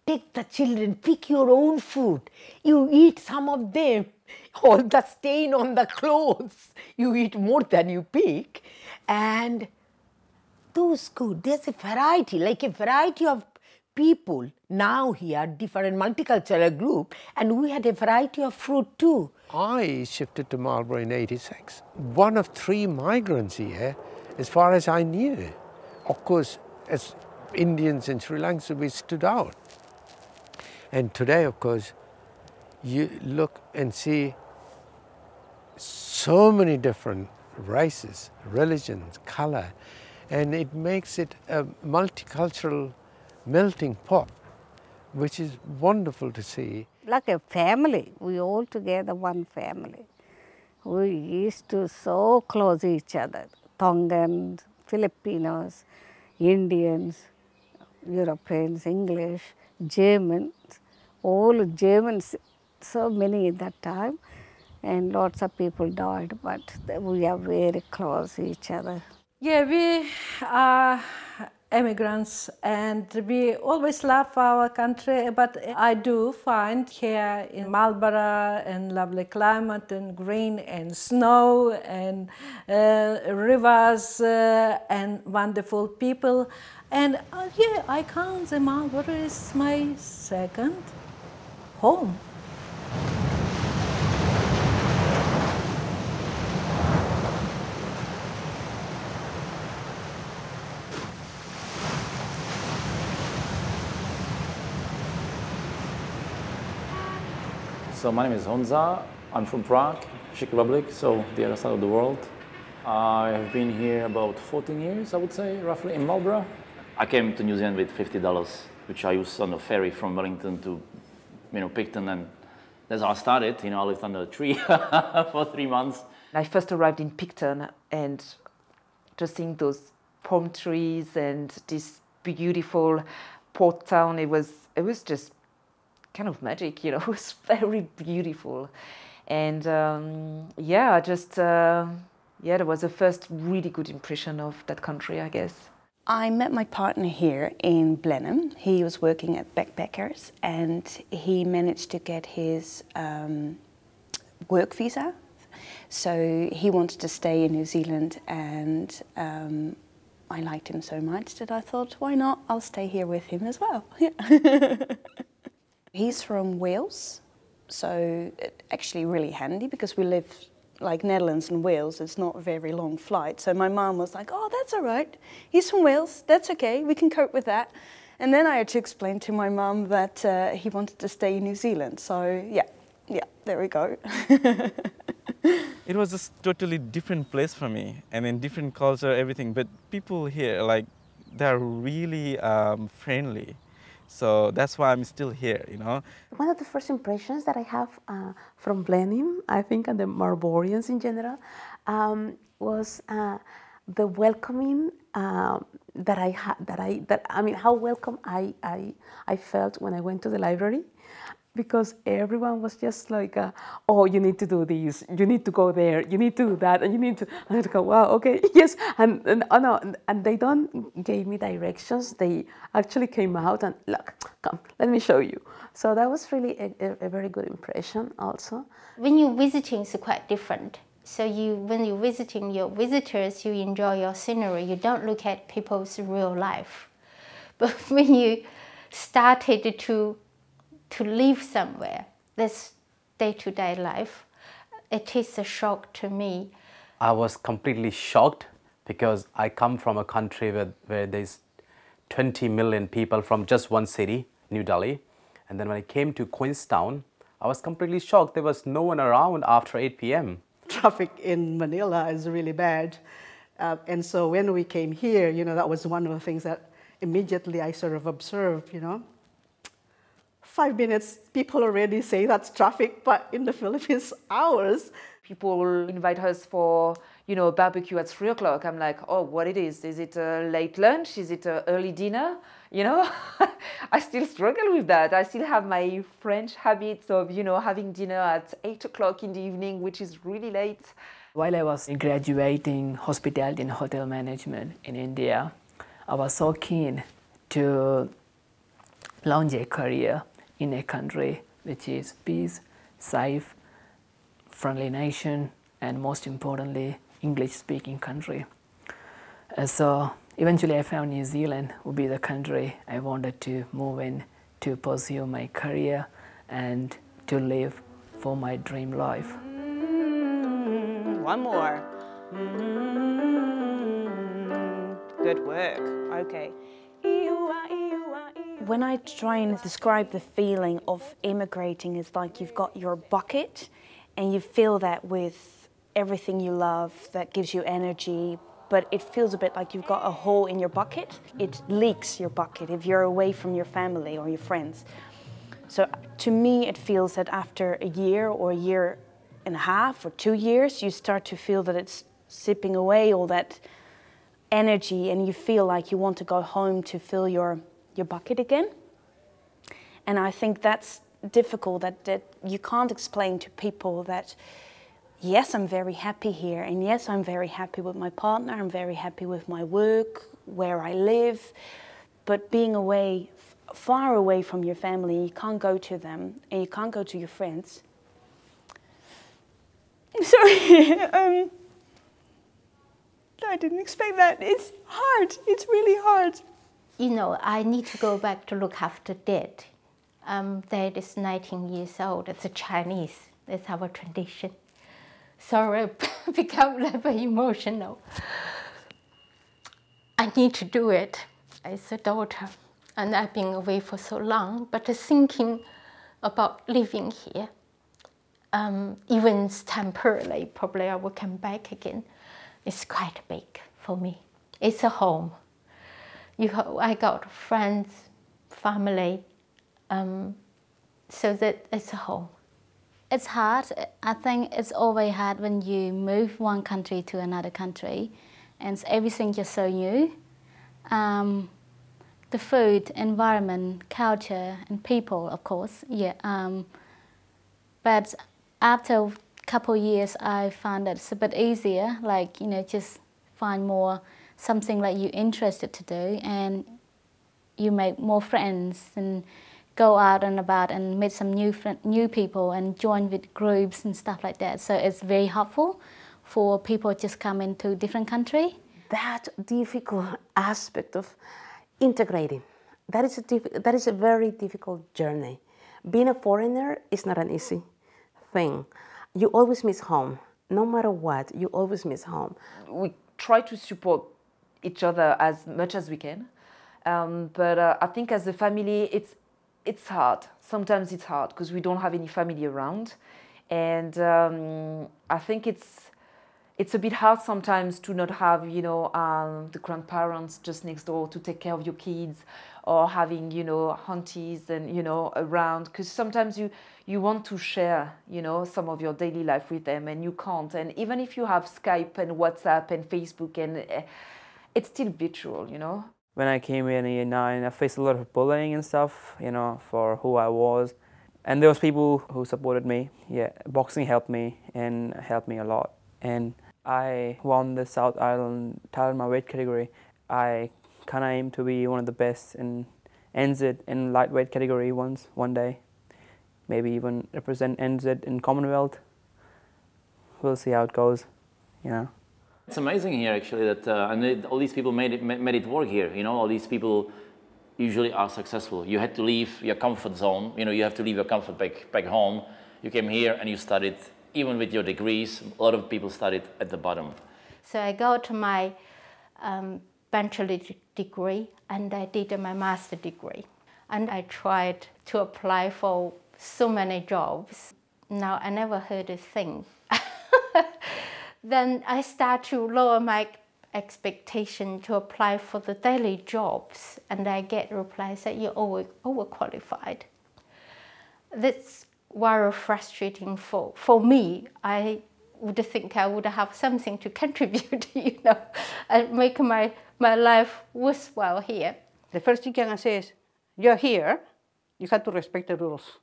Take the children, pick your own food. You eat some of them all the stain on the clothes. You eat more than you pick. And those good. There's a variety, like a variety of people now here, different multicultural group, and we had a variety of fruit too. I shifted to Marlborough in 86. One of three migrants here, as far as I knew. Of course, as Indians in Sri Lanka, we stood out. And today, of course, you look and see so many different races, religions, color, and it makes it a multicultural melting pot, which is wonderful to see. Like a family, we all together one family. We used to so close each other, Tongans, Filipinos, Indians, Europeans, English, Germans, all Germans so many at that time and lots of people died, but we are very close to each other. Yeah, we are immigrants and we always love our country but i do find here in marlborough and lovely climate and green and snow and uh, rivers uh, and wonderful people and uh, yeah i count the marlborough is my second home So my name is Honza. I'm from Prague, Czech Republic, so the other side of the world. I have been here about 14 years, I would say, roughly, in Marlborough. I came to New Zealand with $50, which I used on a ferry from Wellington to, you know, Picton, and that's how I started. You know, I lived under a tree for three months. I first arrived in Picton and just seeing those palm trees and this beautiful port town, it was, it was just kind of magic, you know, it was very beautiful. And um, yeah, I just, uh, yeah, that was the first really good impression of that country, I guess. I met my partner here in Blenheim. He was working at Backpackers and he managed to get his um, work visa. So he wanted to stay in New Zealand and um, I liked him so much that I thought, why not? I'll stay here with him as well. He's from Wales, so actually really handy because we live like Netherlands and Wales, it's not a very long flight. So my mom was like, oh, that's all right. He's from Wales, that's okay, we can cope with that. And then I had to explain to my mom that uh, he wanted to stay in New Zealand. So yeah, yeah, there we go. it was a totally different place for me. and mean, different culture, everything. But people here, like, they're really um, friendly. So that's why I'm still here, you know. One of the first impressions that I have uh, from Blenheim, I think, and the Marlborians in general, um, was uh, the welcoming uh, that I had. That I that I mean, how welcome I, I I felt when I went to the library because everyone was just like, uh, oh, you need to do this, you need to go there, you need to do that, and you need to. And I go, wow, okay, yes, and and oh no, and they don't gave me directions. They actually came out and look, come, let me show you. So that was really a, a, a very good impression, also. When you're visiting, it's quite different. So you, when you're visiting your visitors, you enjoy your scenery. You don't look at people's real life. But when you started to to live somewhere, this day-to-day life, it is a shock to me. I was completely shocked because I come from a country where, where there's 20 million people from just one city, New Delhi. And then when I came to Queenstown, I was completely shocked. There was no one around after 8 p.m. Traffic in Manila is really bad. Uh, and so when we came here, you know, that was one of the things that immediately I sort of observed, you know, five minutes, people already say that's traffic, but in the Philippines, hours. People invite us for, you know, a barbecue at three o'clock. I'm like, oh, what it is? Is it a late lunch? Is it an early dinner? You know, I still struggle with that. I still have my French habits of, you know, having dinner at eight o'clock in the evening, which is really late. While I was graduating hospitality and hotel management in India, I was so keen to launch a career in a country which is peace, safe, friendly nation, and most importantly, English-speaking country. Uh, so eventually I found New Zealand would be the country I wanted to move in to pursue my career and to live for my dream life. Mm, one more. Mm, good work. Okay. When I try and describe the feeling of immigrating, it's like you've got your bucket and you fill that with everything you love that gives you energy, but it feels a bit like you've got a hole in your bucket. It leaks your bucket if you're away from your family or your friends. So to me, it feels that after a year or a year and a half or two years, you start to feel that it's sipping away all that energy and you feel like you want to go home to fill your your bucket again. And I think that's difficult that, that you can't explain to people that yes, I'm very happy here, and yes, I'm very happy with my partner, I'm very happy with my work, where I live, but being away, far away from your family, you can't go to them and you can't go to your friends. I'm sorry, um, I didn't expect that. It's hard. It's really hard. You know, I need to go back to look after dad. Um, dad is 19 years old. It's a Chinese. That's our tradition. Sorry, I become a little emotional. I need to do it as a daughter. And I've been away for so long, but thinking about living here, um, even temporarily, probably I will come back again. It's quite big for me. It's a home. You, I got friends, family, um, so that it's a home. It's hard. I think it's always hard when you move one country to another country and everything just so new. Um, the food, environment, culture, and people, of course. Yeah. Um, but after a couple of years, I found that it's a bit easier. Like you know, just find more something that you're interested to do, and you make more friends and go out and about and meet some new new people and join with groups and stuff like that. So it's very helpful for people just come into different country. That difficult aspect of integrating, that is a that is a very difficult journey. Being a foreigner is not an easy thing. You always miss home, no matter what. You always miss home. We try to support each other as much as we can. Um, but uh, I think as a family, it's it's hard. Sometimes it's hard because we don't have any family around, and um, I think it's it's a bit hard sometimes to not have you know um, the grandparents just next door to take care of your kids, or having you know aunties and you know around because sometimes you you want to share you know some of your daily life with them and you can't. And even if you have Skype and WhatsApp and Facebook and uh, it's still virtual, you know when I came in in year nine, I faced a lot of bullying and stuff, you know, for who I was. And there was people who supported me. Yeah, boxing helped me and helped me a lot. And I won the South Island title in my weight category. I kind of aim to be one of the best in NZ in lightweight category once one day. Maybe even represent NZ in Commonwealth. We'll see how it goes, you know. It's amazing here actually that uh, and it, all these people made it made it work here. You know, all these people usually are successful. You had to leave your comfort zone. You know, you have to leave your comfort back back home. You came here and you studied. Even with your degrees, a lot of people studied at the bottom. So I got my um, bachelor degree and I did my master degree. And I tried to apply for so many jobs. Now I never heard a thing then I start to lower my expectation to apply for the daily jobs and I get replies that you're over, overqualified. That's very frustrating for, for me. I would think I would have something to contribute, you know, and make my, my life worthwhile here. The first thing you can say is, you're here, you have to respect the rules.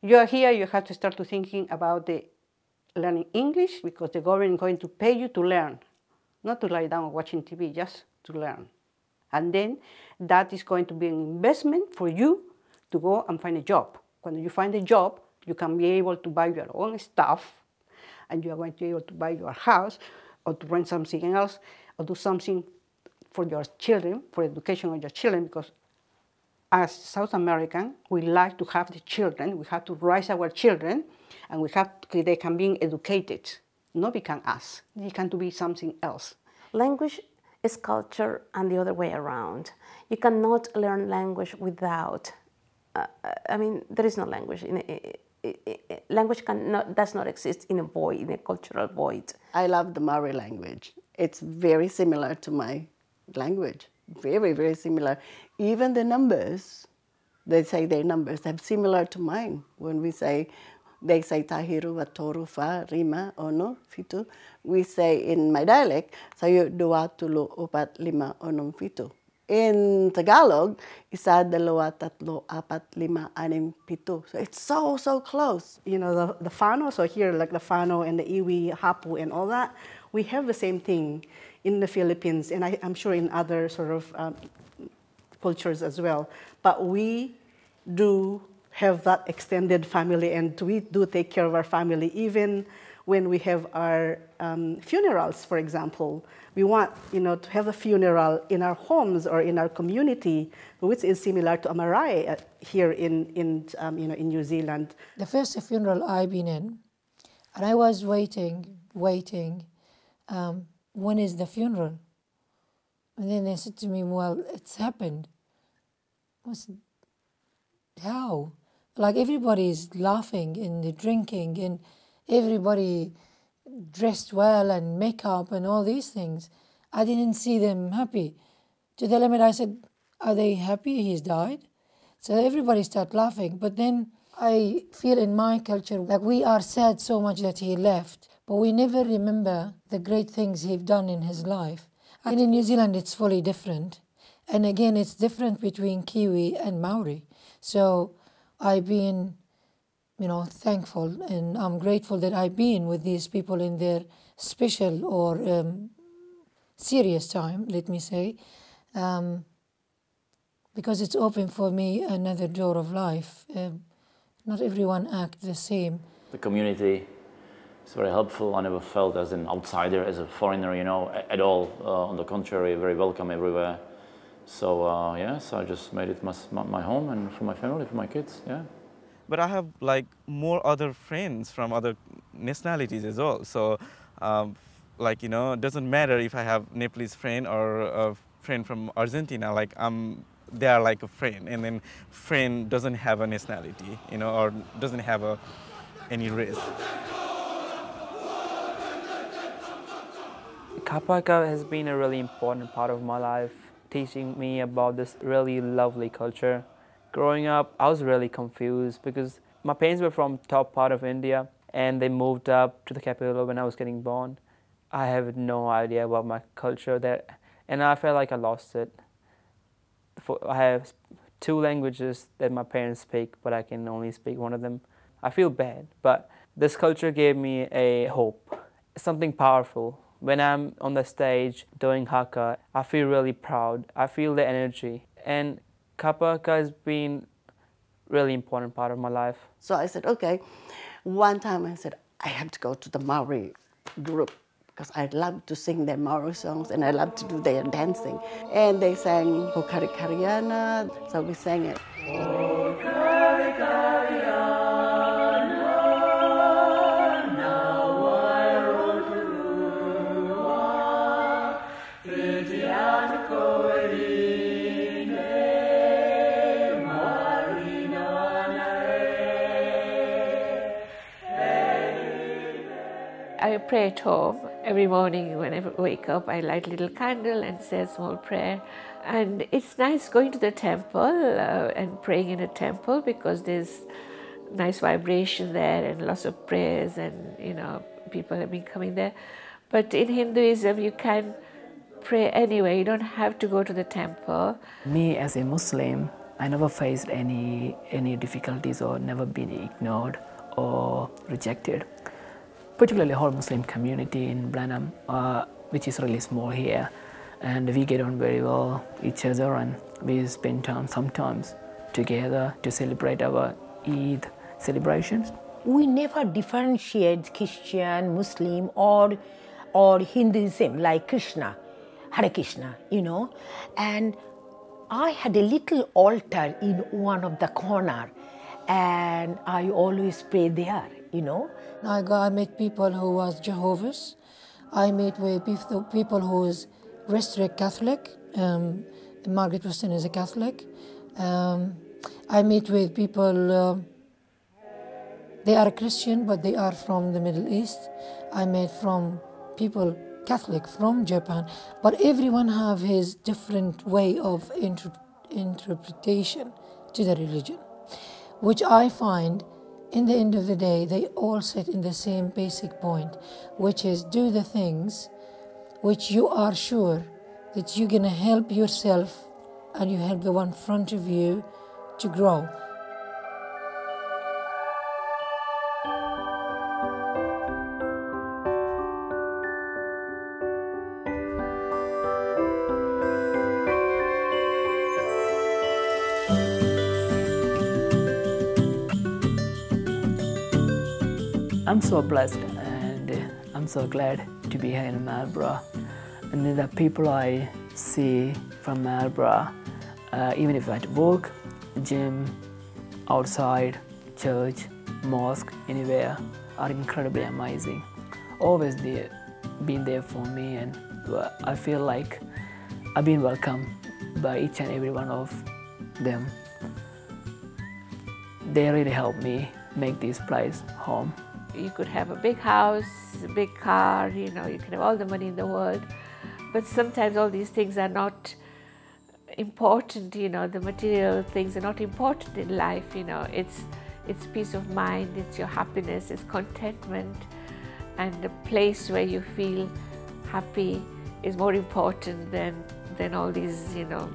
You're here, you have to start to thinking about the learning English because the government is going to pay you to learn, not to lie down watching TV, just to learn. And then that is going to be an investment for you to go and find a job. When you find a job, you can be able to buy your own stuff and you are going to be able to buy your house or to rent something else or do something for your children, for education of your children, because as South American, we like to have the children, we have to raise our children and we have they can be educated, not become us. They can to be something else. Language is culture and the other way around. You cannot learn language without. Uh, I mean, there is no language. In a, language cannot, does not exist in a void, in a cultural void. I love the Maori language. It's very similar to my language. Very, very similar. Even the numbers, they say their numbers, they're similar to mine. When we say they say tahiru, watoru, fa, rima, ono, fitu. We say in my dialect, sayo dua, tulu, upat, lima, onom, fitu. In Tagalog, isa, dalawa, tatlo, apat, lima, anim, pitu. So it's so, so close. You know, the, the whanau, so here, like the whanau and the Iwi, Hapu, and all that, we have the same thing. in the Philippines, and I, am sure in other sort of um, cultures as well. But we do have that extended family, and we do take care of our family even when we have our um, funerals, for example. We want, you know, to have a funeral in our homes or in our community, which is similar to a marae uh, here in, in, um, you know, in New Zealand. The first funeral I've been in, and I was waiting, waiting, um, when is the funeral? And then they said to me, well, it's happened. I said, how? Like everybody is laughing and drinking and everybody dressed well and makeup and all these things. I didn't see them happy. To the limit, I said, Are they happy he's died? So everybody started laughing. But then I feel in my culture like we are sad so much that he left, but we never remember the great things he've done in his life. And in New Zealand, it's fully different. And again, it's different between Kiwi and Maori. So I've been you know, thankful and I'm grateful that I've been with these people in their special or um, serious time, let me say, um, because it's opened for me another door of life. Um, not everyone act the same. The community is very helpful. I never felt as an outsider, as a foreigner, you know, at all. Uh, on the contrary, very welcome everywhere. So uh, yes, I just made it my, my home and for my family, for my kids, yeah but I have like more other friends from other nationalities as well. So, um, like you know, it doesn't matter if I have Nepalese friend or a friend from Argentina. Like I'm, they are like a friend, and then friend doesn't have a nationality, you know, or doesn't have a any race. Kapa haka has been a really important part of my life, teaching me about this really lovely culture Growing up, I was really confused because my parents were from top part of India and they moved up to the capital when I was getting born. I have no idea about my culture there, and I felt like I lost it. I have two languages that my parents speak, but I can only speak one of them. I feel bad, but this culture gave me a hope, something powerful. When I'm on the stage doing haka, I feel really proud. I feel the energy, and Kapa haka has been really important part of my life. So I said, okay. One time I said, I have to go to the Maori group because I love to sing their Maori songs and I love to do their dancing. And they sang Pokarekare Ana, so we sang it. Pray at home. Every morning when I wake up, I light a little candle and say a small prayer. And it's nice going to the temple uh, and praying in a temple because there's nice vibration there and lots of prayers and, you know, people have been coming there. But in Hinduism, you can pray anywhere. You don't have to go to the temple. Me as a Muslim, I never faced any any difficulties or never been ignored or rejected particularly whole Muslim community in Blenheim, uh, which is really small here. And we get on very well each other and we spend time sometimes together to celebrate our Eid celebrations. We never differentiate Christian, Muslim or, or Hinduism like Krishna, Hare Krishna, you know. And I had a little altar in one of the corner and I always pray there, you know. I, got, I met people who was Jehovah's. I met with people who is restrict Catholic. Um, Margaret Weston is a Catholic. Um, I meet with people, uh, they are Christian, but they are from the Middle East. I met from people Catholic from Japan, but everyone have his different way of inter interpretation to the religion which I find in the end of the day, they all sit in the same basic point, which is do the things which you are sure that you're going to help yourself and you help the one in front of you to grow. So blessed and I'm so glad to be here in Marlborough. And the people I see from Marlborough, uh, even if at work, gym, outside, church, mosque, anywhere, are incredibly amazing. Always there, been there for me, and I feel like I've been welcomed by each and every one of them. They really helped me make this place home. You could have a big house, a big car, you know, you can have all the money in the world, but sometimes all these things are not important, you know, the material things are not important in life, you know, it's, it's peace of mind, it's your happiness, it's contentment, and a place where you feel happy is more important than, than all these, you know,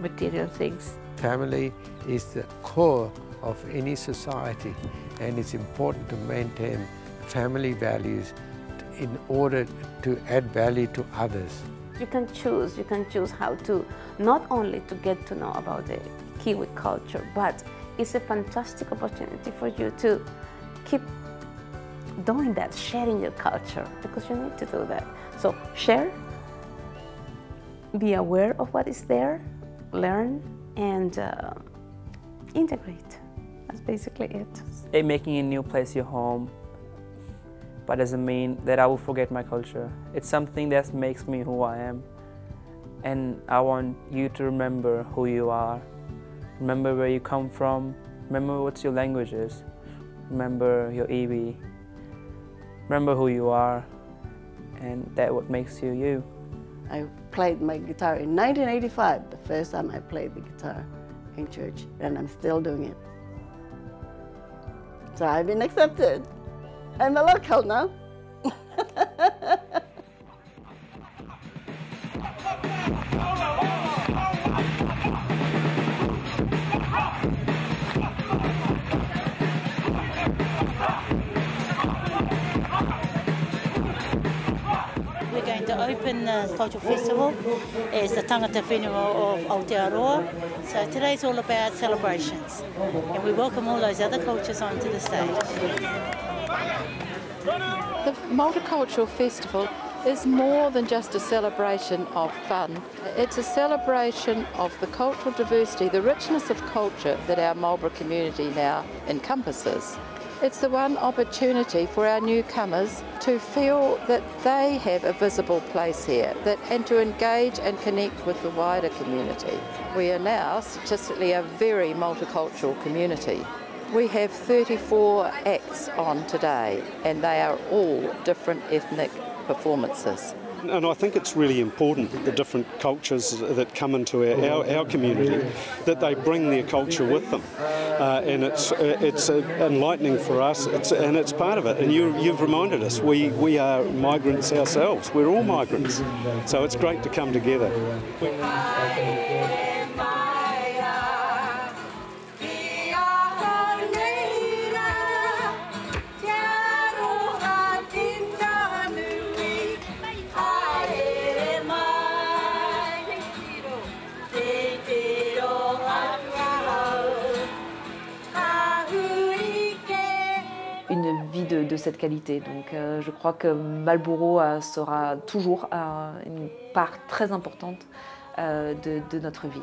material things. Family is the core of any society and it's important to maintain family values in order to add value to others. You can choose, you can choose how to, not only to get to know about the Kiwi culture, but it's a fantastic opportunity for you to keep doing that, sharing your culture, because you need to do that. So share, be aware of what is there, learn, and uh, integrate. That's basically it. It making a new place your home, but doesn't mean that I will forget my culture. It's something that makes me who I am. And I want you to remember who you are. Remember where you come from. Remember what your language is. Remember your Iwi. Remember who you are. And that what makes you you. I played my guitar in 1985, the first time I played the guitar in church, and I'm still doing it. So I've been accepted. I'm a local now. to open the cultural festival. is the Tangata Funeral of Aotearoa. So today's all about celebrations. And we welcome all those other cultures onto the stage. The Multicultural Festival is more than just a celebration of fun. It's a celebration of the cultural diversity, the richness of culture that our Marlborough community now encompasses. It's the one opportunity for our newcomers to feel that they have a visible place here that, and to engage and connect with the wider community. We are now statistically a very multicultural community. We have 34 acts on today and they are all different ethnic performances. And I think it's really important that the different cultures that come into our, our, our community, that they bring their culture with them. Uh, and it's, uh, it's uh, enlightening for us, it's, and it's part of it. And you, you've reminded us, we, we are migrants ourselves. We're all migrants. So it's great to come together. De, cette qualité. Donc euh, je crois que Marlborough euh, sera toujours euh, une part très importante euh, de, de notre vie.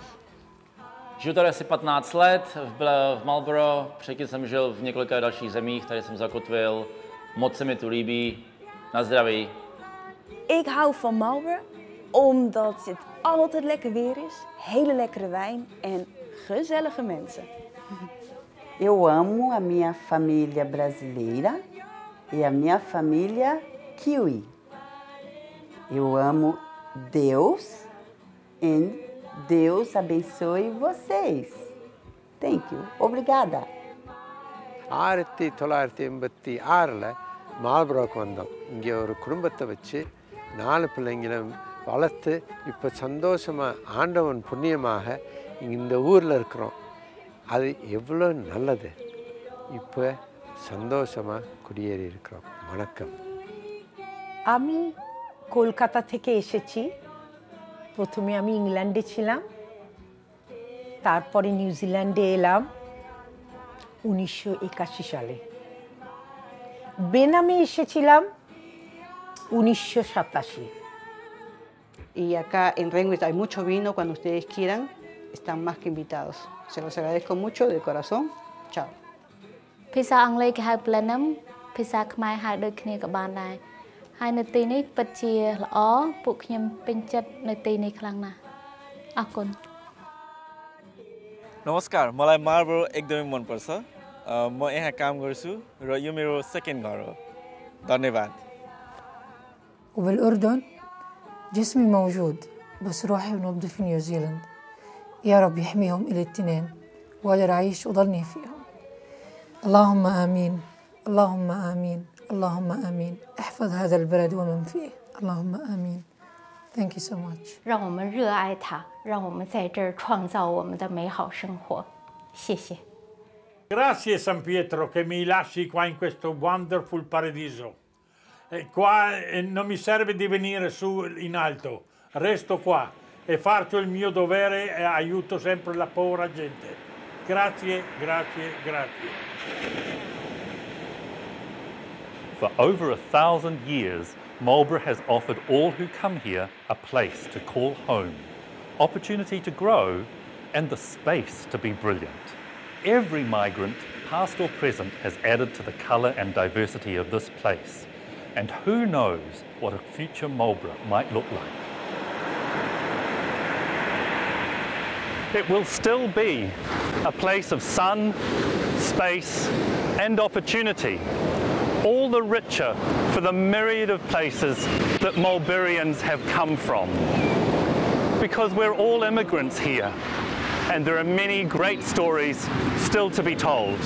Žiju tady asi 15 let v, v Marlborough, předtím jsem žil v několika dalších zemích, tady jsem zakotvil, moc se mi tu líbí, na zdraví. Ik hou van Marlborough omdat het altijd lekker weer is, hele lekkere wijn en gezellige mensen. Eu amo a minha família brasileira e a minha família kiwi. Eu amo Deus e Deus abençoe vocês. Thank you. Obrigada. ஆயிரத்தி தொள்ளாயிரத்தி எண்பத்தி ஆறில் மால்புரோக்கு வந்தோம் இங்கே ஒரு குடும்பத்தை வச்சு நாலு பிள்ளைங்களும் வளர்த்து இப்போ சந்தோஷமாக ஆண்டவன் புண்ணியமாக இந்த ஊரில் இருக்கிறோம் அது எவ்வளோ நல்லது இப்போ சந்தோஷமாக குடியேறி இருக்கிறோம் வணக்கம் আমি কলকাতা থেকে এসেছি প্রথমে আমি ইংল্যান্ডে ছিলাম তারপরে নিউজিল্যান্ডে এলাম উনিশশো একাশি সালে বেনামে এসেছিলাম উনিশশো সাতাশি Y acá en Renwick hay mucho vino cuando ustedes quieran, están más que invitados. Se los agradezco mucho de corazón. Chao. ភាសាអង់គ្លេសគេហៅ plenum ភាសាខ្មែរហៅដូចគ្នាក៏បានដែរហើយនៅទីនេះពិតជាល្អពួកខ្ញុំពេញចិត្តនៅទីនេះខ្លាំងណាស់អរគុណ नमस्कार मलाई मार्बल एकदमै मनपर्छ अ, म यहाँ काम गर्छु र यो मेरो सेकेन्ड घर हो धन्यवाद وبالأردن جسمي موجود بس روحي ونبضي في نيوزيلند يا رب يحميهم إلى التنين وأقدر أعيش وضلني فيهم اللهم آمين اللهم آمين اللهم آمين احفظ هذا البلد ومن فيه اللهم آمين Thank you so much 让我们热爱它，让我们在这儿创造我们的美好生活。谢谢。 Grazie San Pietro che mi lasci qua in questo wonderful paradiso. E qua eh, non mi serve di venire su in alto, resto qua e faccio il mio dovere e aiuto sempre la povera gente. Grazie, grazie, grazie. For over a thousand years, Marlborough has offered all who come here a place to call home, opportunity to grow, and the space to be brilliant. Every migrant, past or present, has added to the colour and diversity of this place. And who knows what a future Marlborough might look like. It will still be a place of sun, space, and opportunity, all the richer for the myriad of places that Marlburians have come from. Because we're all immigrants here, and there are many great stories still to be told.